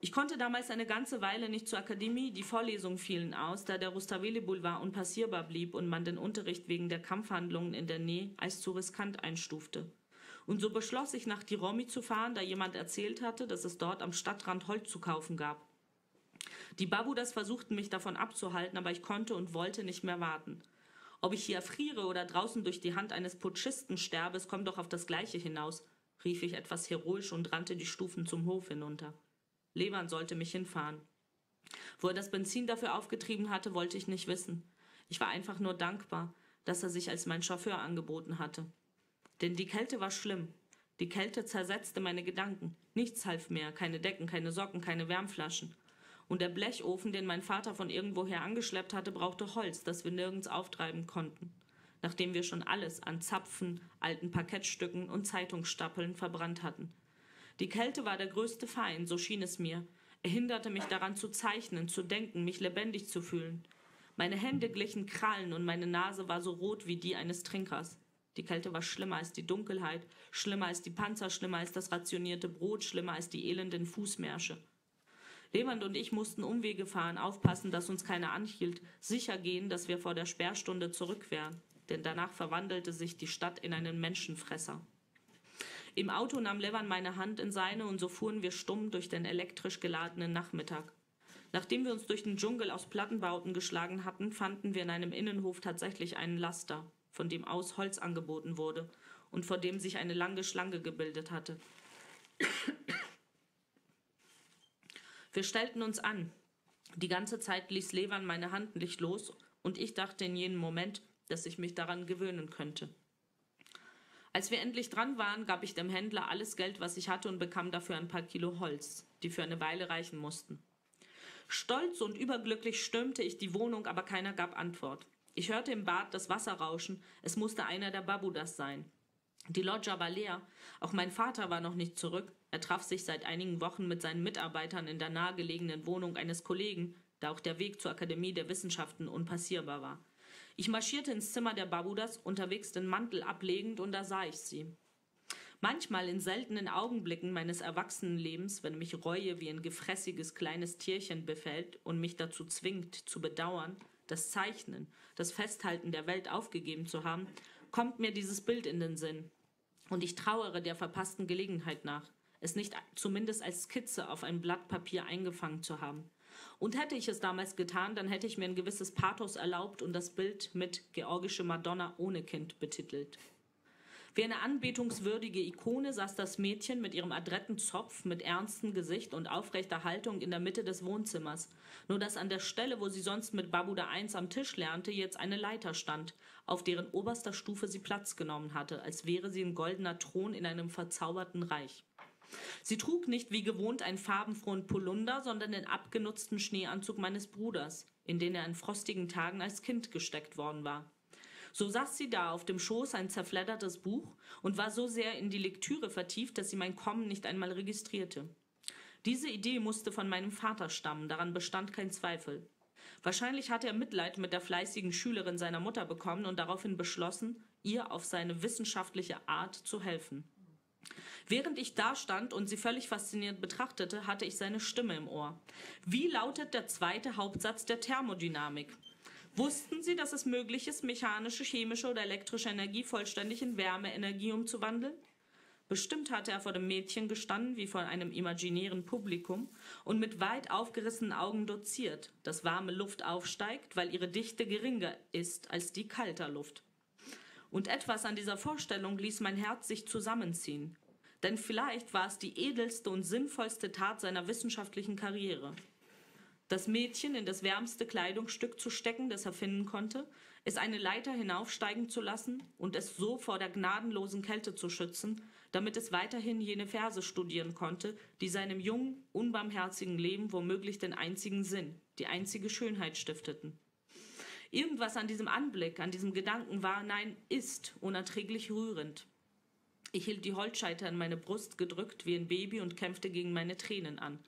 Ich konnte damals eine ganze Weile nicht zur Akademie, die Vorlesungen fielen aus, da der Rustaveli Boulevard unpassierbar blieb und man den Unterricht wegen der Kampfhandlungen in der Nähe als zu riskant einstufte. Und so beschloss ich, nach Diromi zu fahren, da jemand erzählt hatte, dass es dort am Stadtrand Holz zu kaufen gab. Die Babudas versuchten mich davon abzuhalten, aber ich konnte und wollte nicht mehr warten. Ob ich hier erfriere oder draußen durch die Hand eines Putschisten sterbe, es kommt doch auf das Gleiche hinaus, rief ich etwas heroisch und rannte die Stufen zum Hof hinunter. Levan sollte mich hinfahren. Wo er das Benzin dafür aufgetrieben hatte, wollte ich nicht wissen. Ich war einfach nur dankbar, dass er sich als mein Chauffeur angeboten hatte. Denn die Kälte war schlimm. Die Kälte zersetzte meine Gedanken. Nichts half mehr, keine Decken, keine Socken, keine Wärmflaschen und der Blechofen, den mein Vater von irgendwoher angeschleppt hatte, brauchte Holz, das wir nirgends auftreiben konnten, nachdem wir schon alles an Zapfen, alten Parkettstücken und Zeitungsstapeln verbrannt hatten. Die Kälte war der größte Feind, so schien es mir. Er hinderte mich daran zu zeichnen, zu denken, mich lebendig zu fühlen. Meine Hände glichen Krallen und meine Nase war so rot wie die eines Trinkers. Die Kälte war schlimmer als die Dunkelheit, schlimmer als die Panzer, schlimmer als das rationierte Brot, schlimmer als die elenden Fußmärsche. Levand und ich mussten Umwege fahren, aufpassen, dass uns keiner anhielt, sicher gehen, dass wir vor der Sperrstunde zurück wären, denn danach verwandelte sich die Stadt in einen Menschenfresser. Im Auto nahm Levan meine Hand in seine und so fuhren wir stumm durch den elektrisch geladenen Nachmittag. Nachdem wir uns durch den Dschungel aus Plattenbauten geschlagen hatten, fanden wir in einem Innenhof tatsächlich einen Laster, von dem aus Holz angeboten wurde und vor dem sich eine lange Schlange gebildet hatte. Wir stellten uns an. Die ganze Zeit ließ Levan meine Hand nicht los und ich dachte in jenem Moment, dass ich mich daran gewöhnen könnte. Als wir endlich dran waren, gab ich dem Händler alles Geld, was ich hatte und bekam dafür ein paar Kilo Holz, die für eine Weile reichen mussten. Stolz und überglücklich stürmte ich die Wohnung, aber keiner gab Antwort. Ich hörte im Bad das Wasser rauschen, es musste einer der Babudas sein. Die Loggia war leer, auch mein Vater war noch nicht zurück, er traf sich seit einigen Wochen mit seinen Mitarbeitern in der nahegelegenen Wohnung eines Kollegen, da auch der Weg zur Akademie der Wissenschaften unpassierbar war. Ich marschierte ins Zimmer der Babudas, unterwegs den Mantel ablegend, und da sah ich sie. Manchmal in seltenen Augenblicken meines Erwachsenenlebens, wenn mich Reue wie ein gefrässiges kleines Tierchen befällt und mich dazu zwingt, zu bedauern, das Zeichnen, das Festhalten der Welt aufgegeben zu haben, kommt mir dieses Bild in den Sinn. Und ich trauere der verpassten Gelegenheit nach, es nicht zumindest als Skizze auf ein Blatt Papier eingefangen zu haben. Und hätte ich es damals getan, dann hätte ich mir ein gewisses Pathos erlaubt und das Bild mit Georgische Madonna ohne Kind betitelt. Wie eine anbetungswürdige Ikone saß das Mädchen mit ihrem adretten Zopf, mit ernstem Gesicht und aufrechter Haltung in der Mitte des Wohnzimmers. Nur dass an der Stelle, wo sie sonst mit Babuda 1 am Tisch lernte, jetzt eine Leiter stand, auf deren oberster Stufe sie Platz genommen hatte, als wäre sie ein goldener Thron in einem verzauberten Reich. Sie trug nicht wie gewohnt einen farbenfrohen Polunder, sondern den abgenutzten Schneeanzug meines Bruders, in den er in frostigen Tagen als Kind gesteckt worden war. So saß sie da auf dem Schoß ein zerfleddertes Buch und war so sehr in die Lektüre vertieft, dass sie mein Kommen nicht einmal registrierte. Diese Idee musste von meinem Vater stammen, daran bestand kein Zweifel. Wahrscheinlich hatte er Mitleid mit der fleißigen Schülerin seiner Mutter bekommen und daraufhin beschlossen, ihr auf seine wissenschaftliche Art zu helfen. Während ich da stand und sie völlig fasziniert betrachtete, hatte ich seine Stimme im Ohr. Wie lautet der zweite Hauptsatz der Thermodynamik? Wussten Sie, dass es möglich ist, mechanische, chemische oder elektrische Energie vollständig in Wärmeenergie umzuwandeln? Bestimmt hatte er vor dem Mädchen gestanden, wie vor einem imaginären Publikum, und mit weit aufgerissenen Augen doziert, dass warme Luft aufsteigt, weil ihre Dichte geringer ist als die kalter Luft. Und etwas an dieser Vorstellung ließ mein Herz sich zusammenziehen. Denn vielleicht war es die edelste und sinnvollste Tat seiner wissenschaftlichen Karriere das Mädchen in das wärmste Kleidungsstück zu stecken, das er finden konnte, es eine Leiter hinaufsteigen zu lassen und es so vor der gnadenlosen Kälte zu schützen, damit es weiterhin jene Verse studieren konnte, die seinem jungen, unbarmherzigen Leben womöglich den einzigen Sinn, die einzige Schönheit stifteten. Irgendwas an diesem Anblick, an diesem Gedanken war, nein, ist unerträglich rührend. Ich hielt die Holzscheiter in meine Brust gedrückt wie ein Baby und kämpfte gegen meine Tränen an.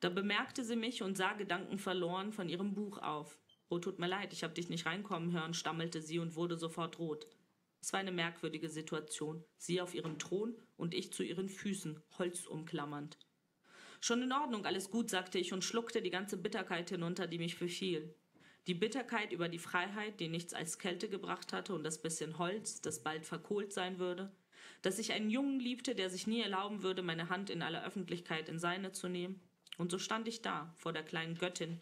Da bemerkte sie mich und sah Gedanken verloren von ihrem Buch auf. Oh, tut mir leid, ich habe dich nicht reinkommen hören, stammelte sie und wurde sofort rot. Es war eine merkwürdige Situation. Sie auf ihrem Thron und ich zu ihren Füßen, Holz umklammernd. Schon in Ordnung, alles gut, sagte ich und schluckte die ganze Bitterkeit hinunter, die mich befiel. Die Bitterkeit über die Freiheit, die nichts als Kälte gebracht hatte, und das bisschen Holz, das bald verkohlt sein würde. Dass ich einen Jungen liebte, der sich nie erlauben würde, meine Hand in aller Öffentlichkeit in seine zu nehmen. Und so stand ich da vor der kleinen Göttin,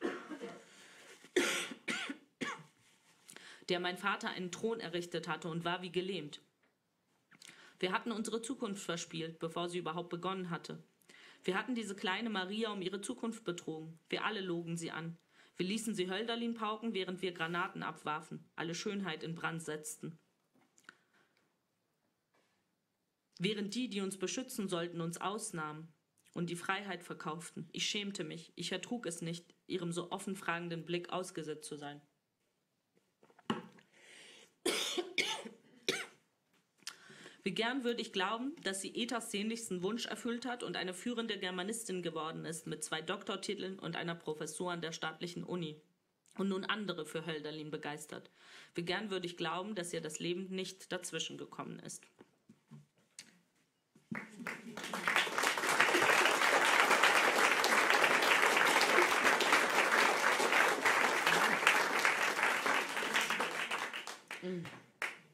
der mein Vater einen Thron errichtet hatte und war wie gelähmt. Wir hatten unsere Zukunft verspielt, bevor sie überhaupt begonnen hatte. Wir hatten diese kleine Maria um ihre Zukunft betrogen. Wir alle logen sie an. Wir ließen sie Hölderlin pauken, während wir Granaten abwarfen, alle Schönheit in Brand setzten. Während die, die uns beschützen sollten, uns ausnahmen, und die Freiheit verkauften. Ich schämte mich, ich ertrug es nicht, ihrem so offen fragenden Blick ausgesetzt zu sein. Wie gern würde ich glauben, dass sie Ethas sehnlichsten Wunsch erfüllt hat und eine führende Germanistin geworden ist mit zwei Doktortiteln und einer Professur an der staatlichen Uni. Und nun andere für Hölderlin begeistert. Wie gern würde ich glauben, dass ihr das Leben nicht dazwischen gekommen ist.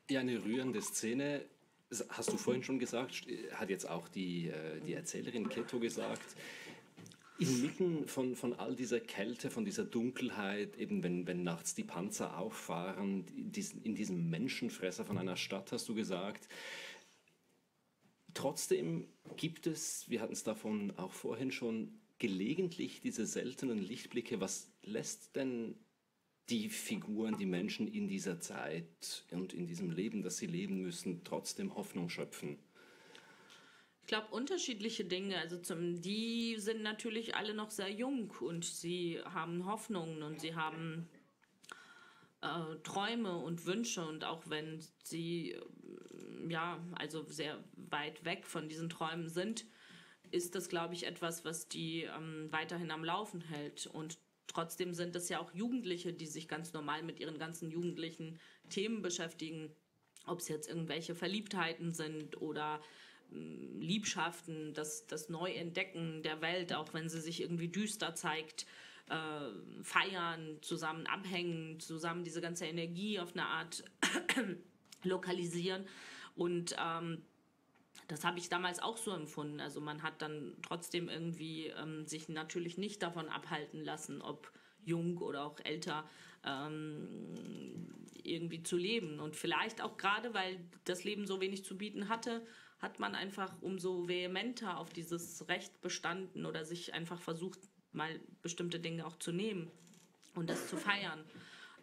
Ja, eine rührende Szene. Hast du vorhin schon gesagt, hat jetzt auch die, äh, die Erzählerin Keto gesagt. inmitten von, von all dieser Kälte, von dieser Dunkelheit, eben wenn, wenn nachts die Panzer auffahren, in diesem Menschenfresser von einer Stadt, hast du gesagt. Trotzdem gibt es, wir hatten es davon auch vorhin schon, gelegentlich diese seltenen Lichtblicke. Was lässt denn die Figuren, die Menschen in dieser Zeit und in diesem Leben, das sie leben müssen, trotzdem Hoffnung schöpfen? Ich glaube, unterschiedliche Dinge. Also zum, die sind natürlich alle noch sehr jung und sie haben Hoffnungen und sie haben äh, Träume und Wünsche und auch wenn sie ja also sehr weit weg von diesen Träumen sind, ist das glaube ich etwas, was die ähm, weiterhin am Laufen hält und trotzdem sind es ja auch Jugendliche, die sich ganz normal mit ihren ganzen jugendlichen Themen beschäftigen, ob es jetzt irgendwelche Verliebtheiten sind oder Liebschaften, das, das Neuentdecken der Welt, auch wenn sie sich irgendwie düster zeigt, äh, feiern, zusammen abhängen, zusammen diese ganze Energie auf eine Art [COUGHS] lokalisieren. Und ähm, das habe ich damals auch so empfunden. Also man hat dann trotzdem irgendwie ähm, sich natürlich nicht davon abhalten lassen, ob jung oder auch älter, ähm, irgendwie zu leben. Und vielleicht auch gerade, weil das Leben so wenig zu bieten hatte, hat man einfach umso vehementer auf dieses Recht bestanden oder sich einfach versucht, mal bestimmte Dinge auch zu nehmen und das zu feiern.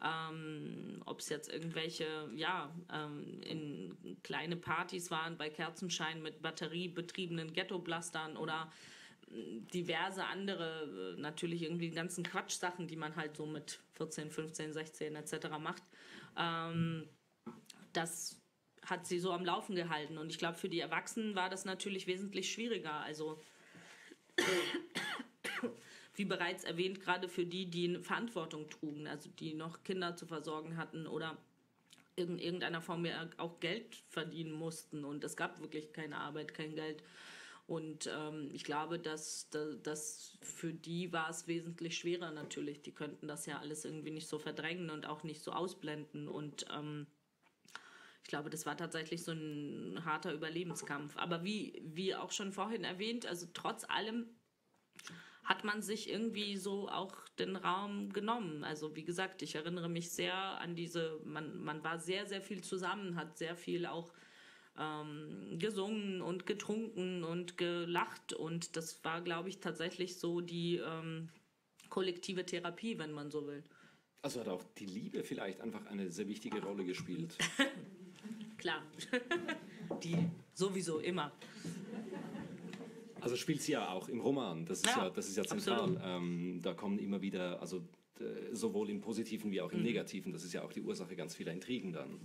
Ähm, Ob es jetzt irgendwelche, ja, ähm, in kleine Partys waren bei Kerzenschein mit batteriebetriebenen Ghetto-Blastern oder äh, diverse andere, äh, natürlich irgendwie ganzen Quatschsachen, die man halt so mit 14, 15, 16 etc. macht. Ähm, das hat sie so am Laufen gehalten. Und ich glaube, für die Erwachsenen war das natürlich wesentlich schwieriger. Also, wie bereits erwähnt, gerade für die, die Verantwortung trugen, also die noch Kinder zu versorgen hatten oder in irgendeiner Form auch Geld verdienen mussten. Und es gab wirklich keine Arbeit, kein Geld. Und ähm, ich glaube, dass, dass, dass für die war es wesentlich schwerer natürlich. Die könnten das ja alles irgendwie nicht so verdrängen und auch nicht so ausblenden. Und ähm, ich glaube, das war tatsächlich so ein harter Überlebenskampf. Aber wie, wie auch schon vorhin erwähnt, also trotz allem hat man sich irgendwie so auch den Raum genommen. Also wie gesagt, ich erinnere mich sehr an diese, man, man war sehr, sehr viel zusammen, hat sehr viel auch ähm, gesungen und getrunken und gelacht. Und das war, glaube ich, tatsächlich so die ähm, kollektive Therapie, wenn man so will. Also hat auch die Liebe vielleicht einfach eine sehr wichtige Rolle gespielt. [LAUGHS] Klar. [LAUGHS] Die sowieso immer. Also spielt sie ja auch im Roman. Das ist ja, ja das ist ja zentral. Ähm, da kommen immer wieder, also sowohl im Positiven wie auch im mhm. Negativen. Das ist ja auch die Ursache ganz vieler Intrigen dann.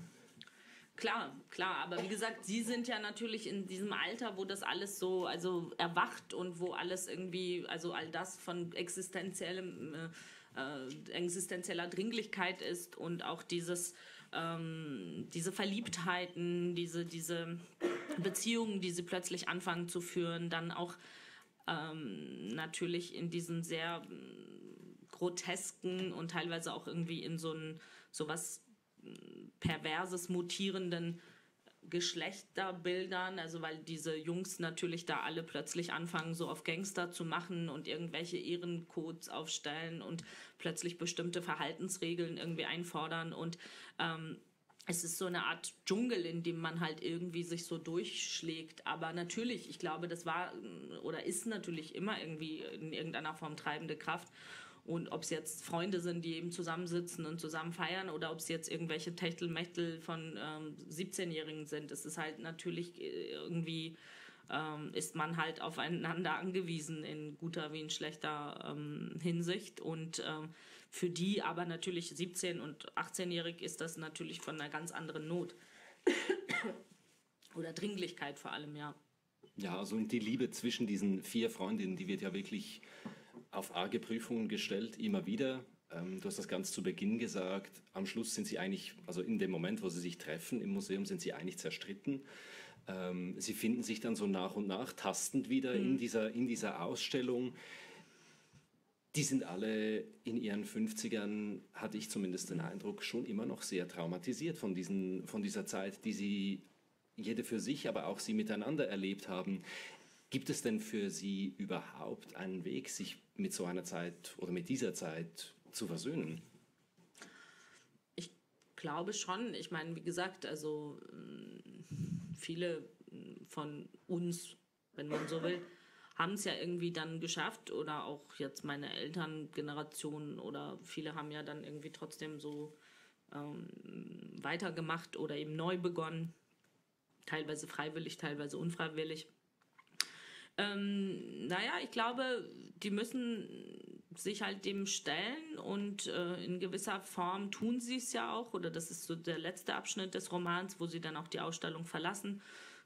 Klar, klar, aber wie gesagt, Sie sind ja natürlich in diesem Alter, wo das alles so also erwacht und wo alles irgendwie, also all das von existenziellem, äh, äh existenzieller Dringlichkeit ist und auch dieses ähm, diese Verliebtheiten, diese, diese Beziehungen, die sie plötzlich anfangen zu führen, dann auch ähm, natürlich in diesen sehr mm, grotesken und teilweise auch irgendwie in so ein sowas mm, perverses mutierenden Geschlechterbildern, also weil diese Jungs natürlich da alle plötzlich anfangen, so auf Gangster zu machen und irgendwelche Ehrencodes aufstellen und plötzlich bestimmte Verhaltensregeln irgendwie einfordern und ähm, es ist so eine Art Dschungel, in dem man halt irgendwie sich so durchschlägt. Aber natürlich, ich glaube, das war oder ist natürlich immer irgendwie in irgendeiner Form treibende Kraft. Und ob es jetzt Freunde sind, die eben zusammensitzen und zusammen feiern oder ob es jetzt irgendwelche Techtelmechtel von ähm, 17-Jährigen sind, es ist halt natürlich äh, irgendwie, ähm, ist man halt aufeinander angewiesen in guter wie in schlechter ähm, Hinsicht. Und ähm, für die aber natürlich 17- und 18-jährig ist das natürlich von einer ganz anderen Not. oder Dringlichkeit vor allem, ja. Ja, also und die Liebe zwischen diesen vier Freundinnen, die wird ja wirklich auf arge Prüfungen gestellt, immer wieder. Ähm, du hast das ganz zu Beginn gesagt. Am Schluss sind sie eigentlich, also in dem Moment, wo sie sich treffen im Museum, sind sie eigentlich zerstritten. Ähm, sie finden sich dann so nach und nach tastend wieder mhm. in, dieser, in dieser Ausstellung. Die sind alle in ihren 50ern, hatte ich zumindest den Eindruck, schon immer noch sehr traumatisiert von, diesen, von dieser Zeit, die sie jede für sich, aber auch sie miteinander erlebt haben. Gibt es denn für Sie überhaupt einen Weg, sich mit so einer Zeit oder mit dieser Zeit zu versöhnen? Ich glaube schon. Ich meine, wie gesagt, also mm, viele von uns, wenn man so will, haben es ja irgendwie dann geschafft oder auch jetzt meine Elterngeneration oder viele haben ja dann irgendwie trotzdem so ähm, weitergemacht oder eben neu begonnen. Teilweise freiwillig, teilweise unfreiwillig. Ähm, naja, ich glaube, die müssen sich halt dem stellen und äh, in gewisser Form tun sie es ja auch. Oder das ist so der letzte Abschnitt des Romans, wo sie dann auch die Ausstellung verlassen,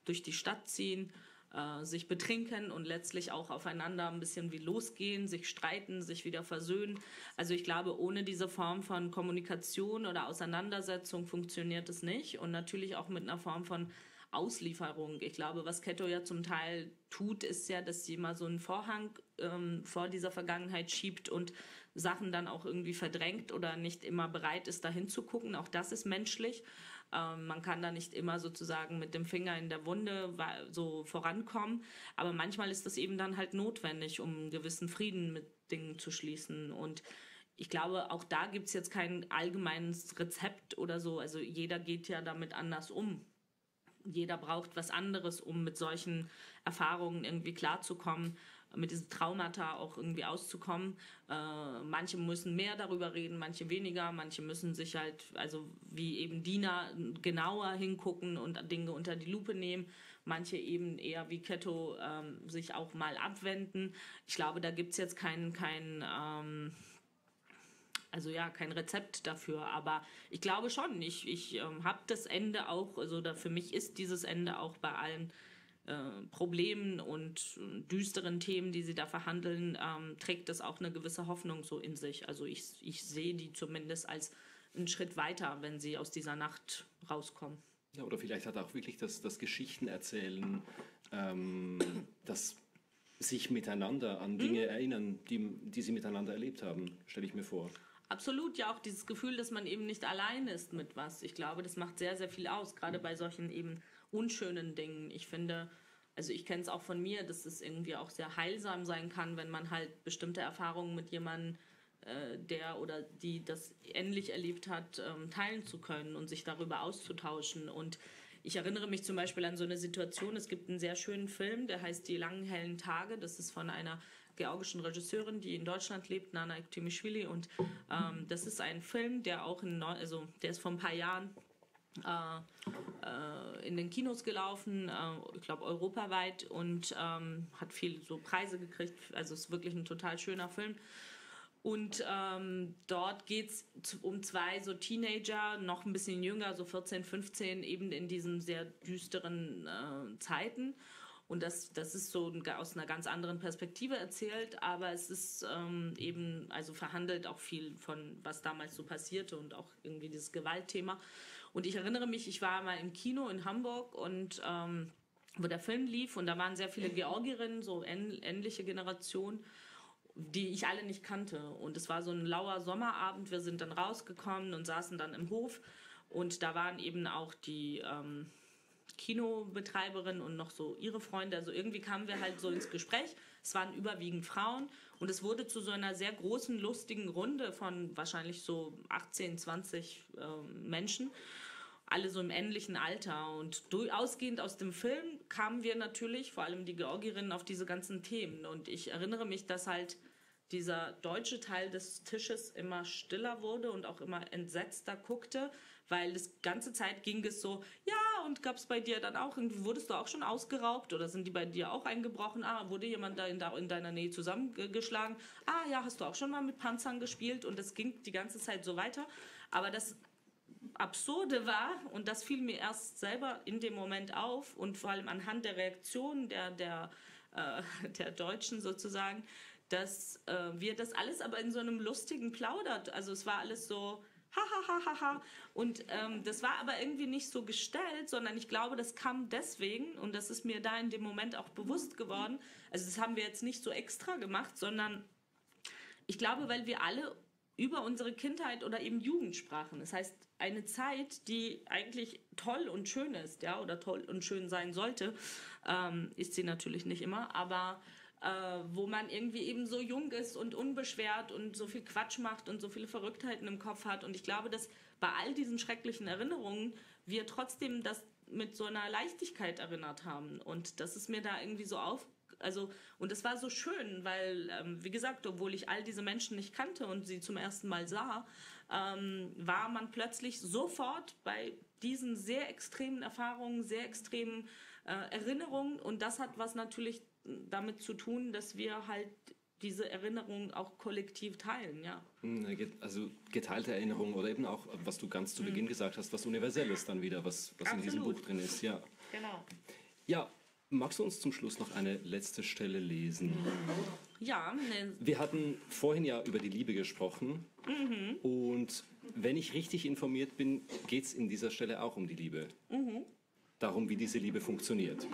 durch die Stadt ziehen, äh, sich betrinken und letztlich auch aufeinander ein bisschen wie losgehen, sich streiten, sich wieder versöhnen. Also ich glaube, ohne diese Form von Kommunikation oder Auseinandersetzung funktioniert es nicht. Und natürlich auch mit einer Form von Auslieferung. Ich glaube, was Ketto ja zum Teil tut, ist ja, dass sie mal so einen Vorhang ähm, vor dieser Vergangenheit schiebt und Sachen dann auch irgendwie verdrängt oder nicht immer bereit ist, dahin zu gucken. Auch das ist menschlich. Ähm, man kann da nicht immer sozusagen mit dem Finger in der Wunde so vorankommen. Aber manchmal ist das eben dann halt notwendig, um einen gewissen Frieden mit Dingen zu schließen. Und ich glaube, auch da gibt es jetzt kein allgemeines Rezept oder so. Also jeder geht ja damit anders um jeder braucht was anderes, um mit solchen Erfahrungen irgendwie klarzukommen, mit diesen Traumata auch irgendwie auszukommen. Äh, manche müssen mehr darüber reden, manche weniger, manche müssen sich halt, also wie eben Dina, genauer hingucken und Dinge unter die Lupe nehmen. Manche eben eher wie Ketto ähm, sich auch mal abwenden. Ich glaube, da gibt es jetzt keinen, keinen ähm, also ja, kein Rezept dafür, aber ich glaube schon, ich, ich ähm, habe das Ende auch, also da, für mich ist dieses Ende auch bei allen äh, Problemen und äh, düsteren Themen, die sie da verhandeln, ähm, trägt das auch eine gewisse Hoffnung so in sich. Also ich, ich sehe die zumindest als einen Schritt weiter, wenn sie aus dieser Nacht rauskommen. Ja, oder vielleicht hat auch wirklich das, das Geschichtenerzählen, ähm, das sich miteinander an Dinge mhm. erinnern, die, die sie miteinander erlebt haben, stelle ich mir vor. Absolut, ja auch dieses Gefühl, dass man eben nicht allein ist mit was. Ich glaube, das macht sehr, sehr viel aus, gerade bei solchen eben unschönen Dingen. Ich finde, also ich kenne es auch von mir, dass es irgendwie auch sehr heilsam sein kann, wenn man halt bestimmte Erfahrungen mit jemandem, äh, der oder die das ähnlich erlebt hat, ähm, teilen zu können und sich darüber auszutauschen. Und ich erinnere mich zum Beispiel an so eine Situation, es gibt einen sehr schönen Film, der heißt Die langen hellen Tage. Das ist von einer georgischen Regisseurin, die in Deutschland lebt, Nana Ektimishvili. Und ähm, das ist ein Film, der auch in, also der ist vor ein paar Jahren in den Kinos gelaufen, äh, ich glaube europaweit und ähm, hat viele so Preise gekriegt. Also es ist wirklich ein total schöner Film. Und ähm, dort geht es um zwei so Teenager, noch ein bisschen jünger, so 14, 15, eben in diesen sehr düsteren äh, Zeiten. Und das, das ist so aus einer ganz anderen Perspektive erzählt, aber es ist ähm, eben, also verhandelt auch viel von, was damals so passierte und auch irgendwie dieses Gewaltthema. Und ich erinnere mich, ich war mal im Kino in Hamburg und ähm, wo der Film lief und da waren sehr viele Georgierinnen, so ähnliche Generation, die ich alle nicht kannte. Und es war so ein lauer Sommerabend, wir sind dann rausgekommen und saßen dann im Hof und da waren eben auch die... Ähm, Kinobetreiberin und noch so ihre Freunde. Also irgendwie kamen wir halt so ins Gespräch. Es waren überwiegend Frauen und es wurde zu so einer sehr großen, lustigen Runde von wahrscheinlich so 18, 20 äh, Menschen. Alle so im ähnlichen Alter. Und ausgehend aus dem Film kamen wir natürlich, vor allem die Georgierinnen, auf diese ganzen Themen. Und ich erinnere mich, dass halt dieser deutsche Teil des Tisches immer stiller wurde und auch immer entsetzter guckte, weil das ganze Zeit ging es so, ja, und gab es bei dir dann auch, wurdest du auch schon ausgeraubt oder sind die bei dir auch eingebrochen? Ah, wurde jemand da in, in deiner Nähe zusammengeschlagen? Ah, ja, hast du auch schon mal mit Panzern gespielt? Und das ging die ganze Zeit so weiter. Aber das Absurde war, und das fiel mir erst selber in dem Moment auf und vor allem anhand der Reaktion der, der, äh, der Deutschen sozusagen, dass äh, wir das alles aber in so einem lustigen Plaudert, also es war alles so, ha ha ha ha ha. Und ähm, das war aber irgendwie nicht so gestellt, sondern ich glaube, das kam deswegen und das ist mir da in dem Moment auch bewusst geworden. Also das haben wir jetzt nicht so extra gemacht, sondern ich glaube, weil wir alle über unsere Kindheit oder eben Jugend sprachen. Das heißt, eine Zeit, die eigentlich toll und schön ist, ja, oder toll und schön sein sollte, ähm, ist sie natürlich nicht immer, aber äh, wo man irgendwie eben so jung ist und unbeschwert und so viel Quatsch macht und so viele Verrücktheiten im Kopf hat. Und ich glaube, dass bei all diesen schrecklichen Erinnerungen wir trotzdem das mit so einer Leichtigkeit erinnert haben. Und das ist mir da irgendwie so auf, also, und es war so schön, weil, ähm, wie gesagt, obwohl ich all diese Menschen nicht kannte und sie zum ersten Mal sah, ähm, war man plötzlich sofort bei diesen sehr extremen Erfahrungen, sehr extremen äh, Erinnerungen. Und das hat was natürlich damit zu tun, dass wir halt diese Erinnerungen auch kollektiv teilen, ja. Hm, also geteilte Erinnerungen oder eben auch, was du ganz zu Beginn mhm. gesagt hast, was Universelles dann wieder, was, was in diesem Buch drin ist, ja. Genau. Ja, Magst du uns zum Schluss noch eine letzte Stelle lesen? Ja. Ne. Wir hatten vorhin ja über die Liebe gesprochen. Mhm. Und wenn ich richtig informiert bin, geht es in dieser Stelle auch um die Liebe. Mhm. Darum, wie diese Liebe funktioniert.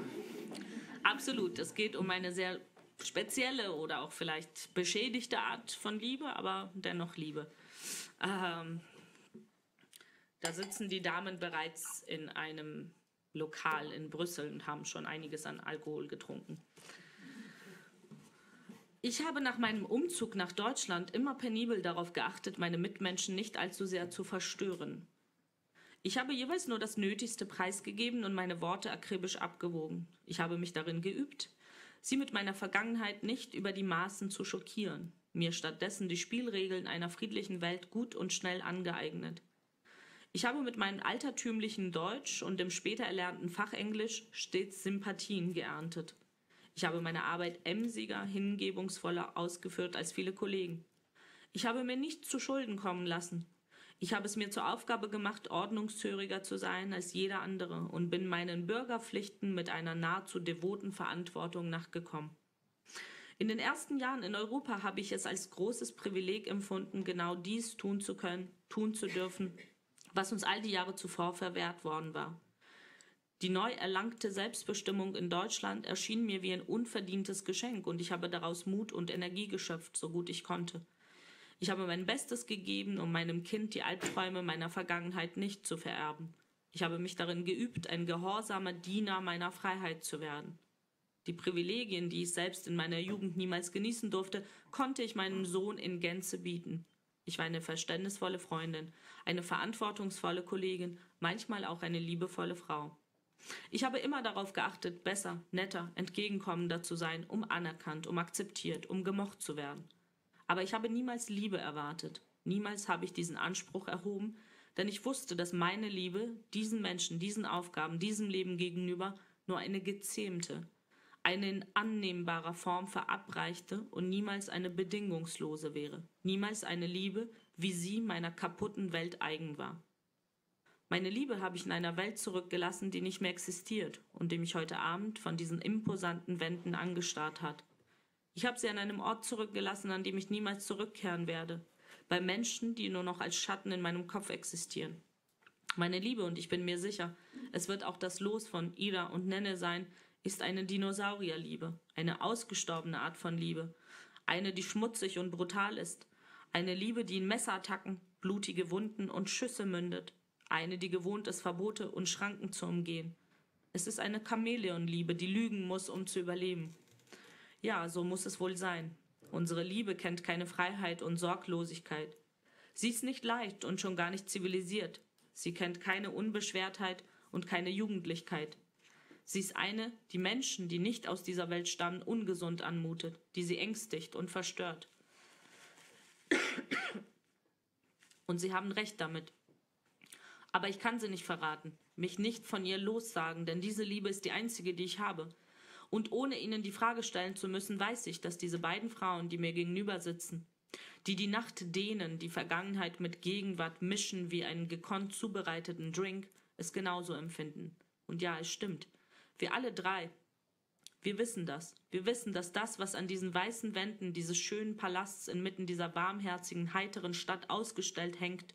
Absolut. Es geht um eine sehr spezielle oder auch vielleicht beschädigte Art von Liebe, aber dennoch Liebe. Ähm, da sitzen die Damen bereits in einem Lokal in Brüssel und haben schon einiges an Alkohol getrunken. Ich habe nach meinem Umzug nach Deutschland immer penibel darauf geachtet, meine Mitmenschen nicht allzu sehr zu verstören. Ich habe jeweils nur das Nötigste preisgegeben und meine Worte akribisch abgewogen. Ich habe mich darin geübt, sie mit meiner Vergangenheit nicht über die Maßen zu schockieren, mir stattdessen die Spielregeln einer friedlichen Welt gut und schnell angeeignet. Ich habe mit meinem altertümlichen Deutsch und dem später erlernten Fachenglisch stets Sympathien geerntet. Ich habe meine Arbeit emsiger, hingebungsvoller ausgeführt als viele Kollegen. Ich habe mir nichts zu Schulden kommen lassen. Ich habe es mir zur Aufgabe gemacht, ordnungshöriger zu sein als jeder andere und bin meinen Bürgerpflichten mit einer nahezu devoten Verantwortung nachgekommen. In den ersten Jahren in Europa habe ich es als großes Privileg empfunden, genau dies tun zu können, tun zu dürfen, was uns all die Jahre zuvor verwehrt worden war. Die neu erlangte Selbstbestimmung in Deutschland erschien mir wie ein unverdientes Geschenk und ich habe daraus Mut und Energie geschöpft, so gut ich konnte. Ich habe mein Bestes gegeben, um meinem Kind die Albträume meiner Vergangenheit nicht zu vererben. Ich habe mich darin geübt, ein gehorsamer Diener meiner Freiheit zu werden. Die Privilegien, die ich selbst in meiner Jugend niemals genießen durfte, konnte ich meinem Sohn in Gänze bieten. Ich war eine verständnisvolle Freundin, eine verantwortungsvolle Kollegin, manchmal auch eine liebevolle Frau. Ich habe immer darauf geachtet, besser, netter, entgegenkommender zu sein, um anerkannt, um akzeptiert, um gemocht zu werden. Aber ich habe niemals Liebe erwartet. Niemals habe ich diesen Anspruch erhoben, denn ich wusste, dass meine Liebe diesen Menschen, diesen Aufgaben, diesem Leben gegenüber nur eine gezähmte, eine in annehmbarer Form verabreichte und niemals eine bedingungslose wäre, niemals eine Liebe, wie sie meiner kaputten Welt eigen war. Meine Liebe habe ich in einer Welt zurückgelassen, die nicht mehr existiert und die mich heute Abend von diesen imposanten Wänden angestarrt hat. Ich habe sie an einem Ort zurückgelassen, an dem ich niemals zurückkehren werde, bei Menschen, die nur noch als Schatten in meinem Kopf existieren. Meine Liebe, und ich bin mir sicher, es wird auch das Los von Ida und Nenne sein, ist eine Dinosaurierliebe, eine ausgestorbene Art von Liebe, eine, die schmutzig und brutal ist, eine Liebe, die in Messerattacken, blutige Wunden und Schüsse mündet, eine, die gewohnt ist, Verbote und Schranken zu umgehen. Es ist eine Chamäleonliebe, die lügen muss, um zu überleben. Ja, so muss es wohl sein. Unsere Liebe kennt keine Freiheit und Sorglosigkeit. Sie ist nicht leicht und schon gar nicht zivilisiert. Sie kennt keine Unbeschwertheit und keine Jugendlichkeit. Sie ist eine, die Menschen, die nicht aus dieser Welt stammen, ungesund anmutet, die sie ängstigt und verstört. Und sie haben recht damit. Aber ich kann sie nicht verraten, mich nicht von ihr lossagen, denn diese Liebe ist die einzige, die ich habe. Und ohne ihnen die Frage stellen zu müssen, weiß ich, dass diese beiden Frauen, die mir gegenüber sitzen, die die Nacht dehnen, die Vergangenheit mit Gegenwart mischen wie einen gekonnt zubereiteten Drink, es genauso empfinden. Und ja, es stimmt. Wir alle drei. Wir wissen das. Wir wissen, dass das, was an diesen weißen Wänden dieses schönen Palasts inmitten dieser warmherzigen, heiteren Stadt ausgestellt hängt,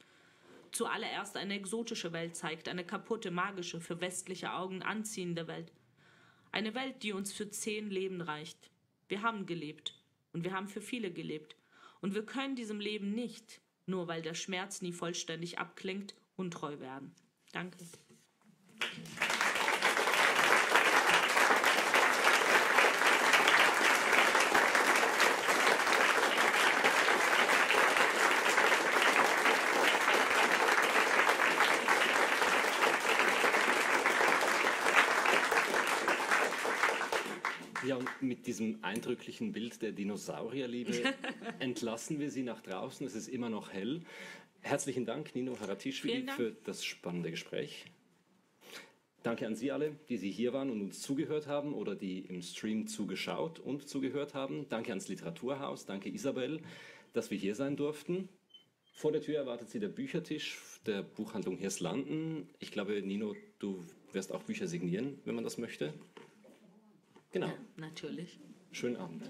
zuallererst eine exotische Welt zeigt, eine kaputte, magische, für westliche Augen anziehende Welt. Eine Welt, die uns für zehn Leben reicht. Wir haben gelebt und wir haben für viele gelebt. Und wir können diesem Leben nicht, nur weil der Schmerz nie vollständig abklingt, untreu werden. Danke. Und mit diesem eindrücklichen Bild der Dinosaurierliebe [LAUGHS] entlassen wir Sie nach draußen. Es ist immer noch hell. Herzlichen Dank, Nino Haratischvili, für das spannende Gespräch. Danke an Sie alle, die Sie hier waren und uns zugehört haben oder die im Stream zugeschaut und zugehört haben. Danke ans Literaturhaus, danke Isabel, dass wir hier sein durften. Vor der Tür erwartet Sie der Büchertisch der Buchhandlung Hirslanden. Ich glaube, Nino, du wirst auch Bücher signieren, wenn man das möchte. Genau. Natürlich. Schönen Abend.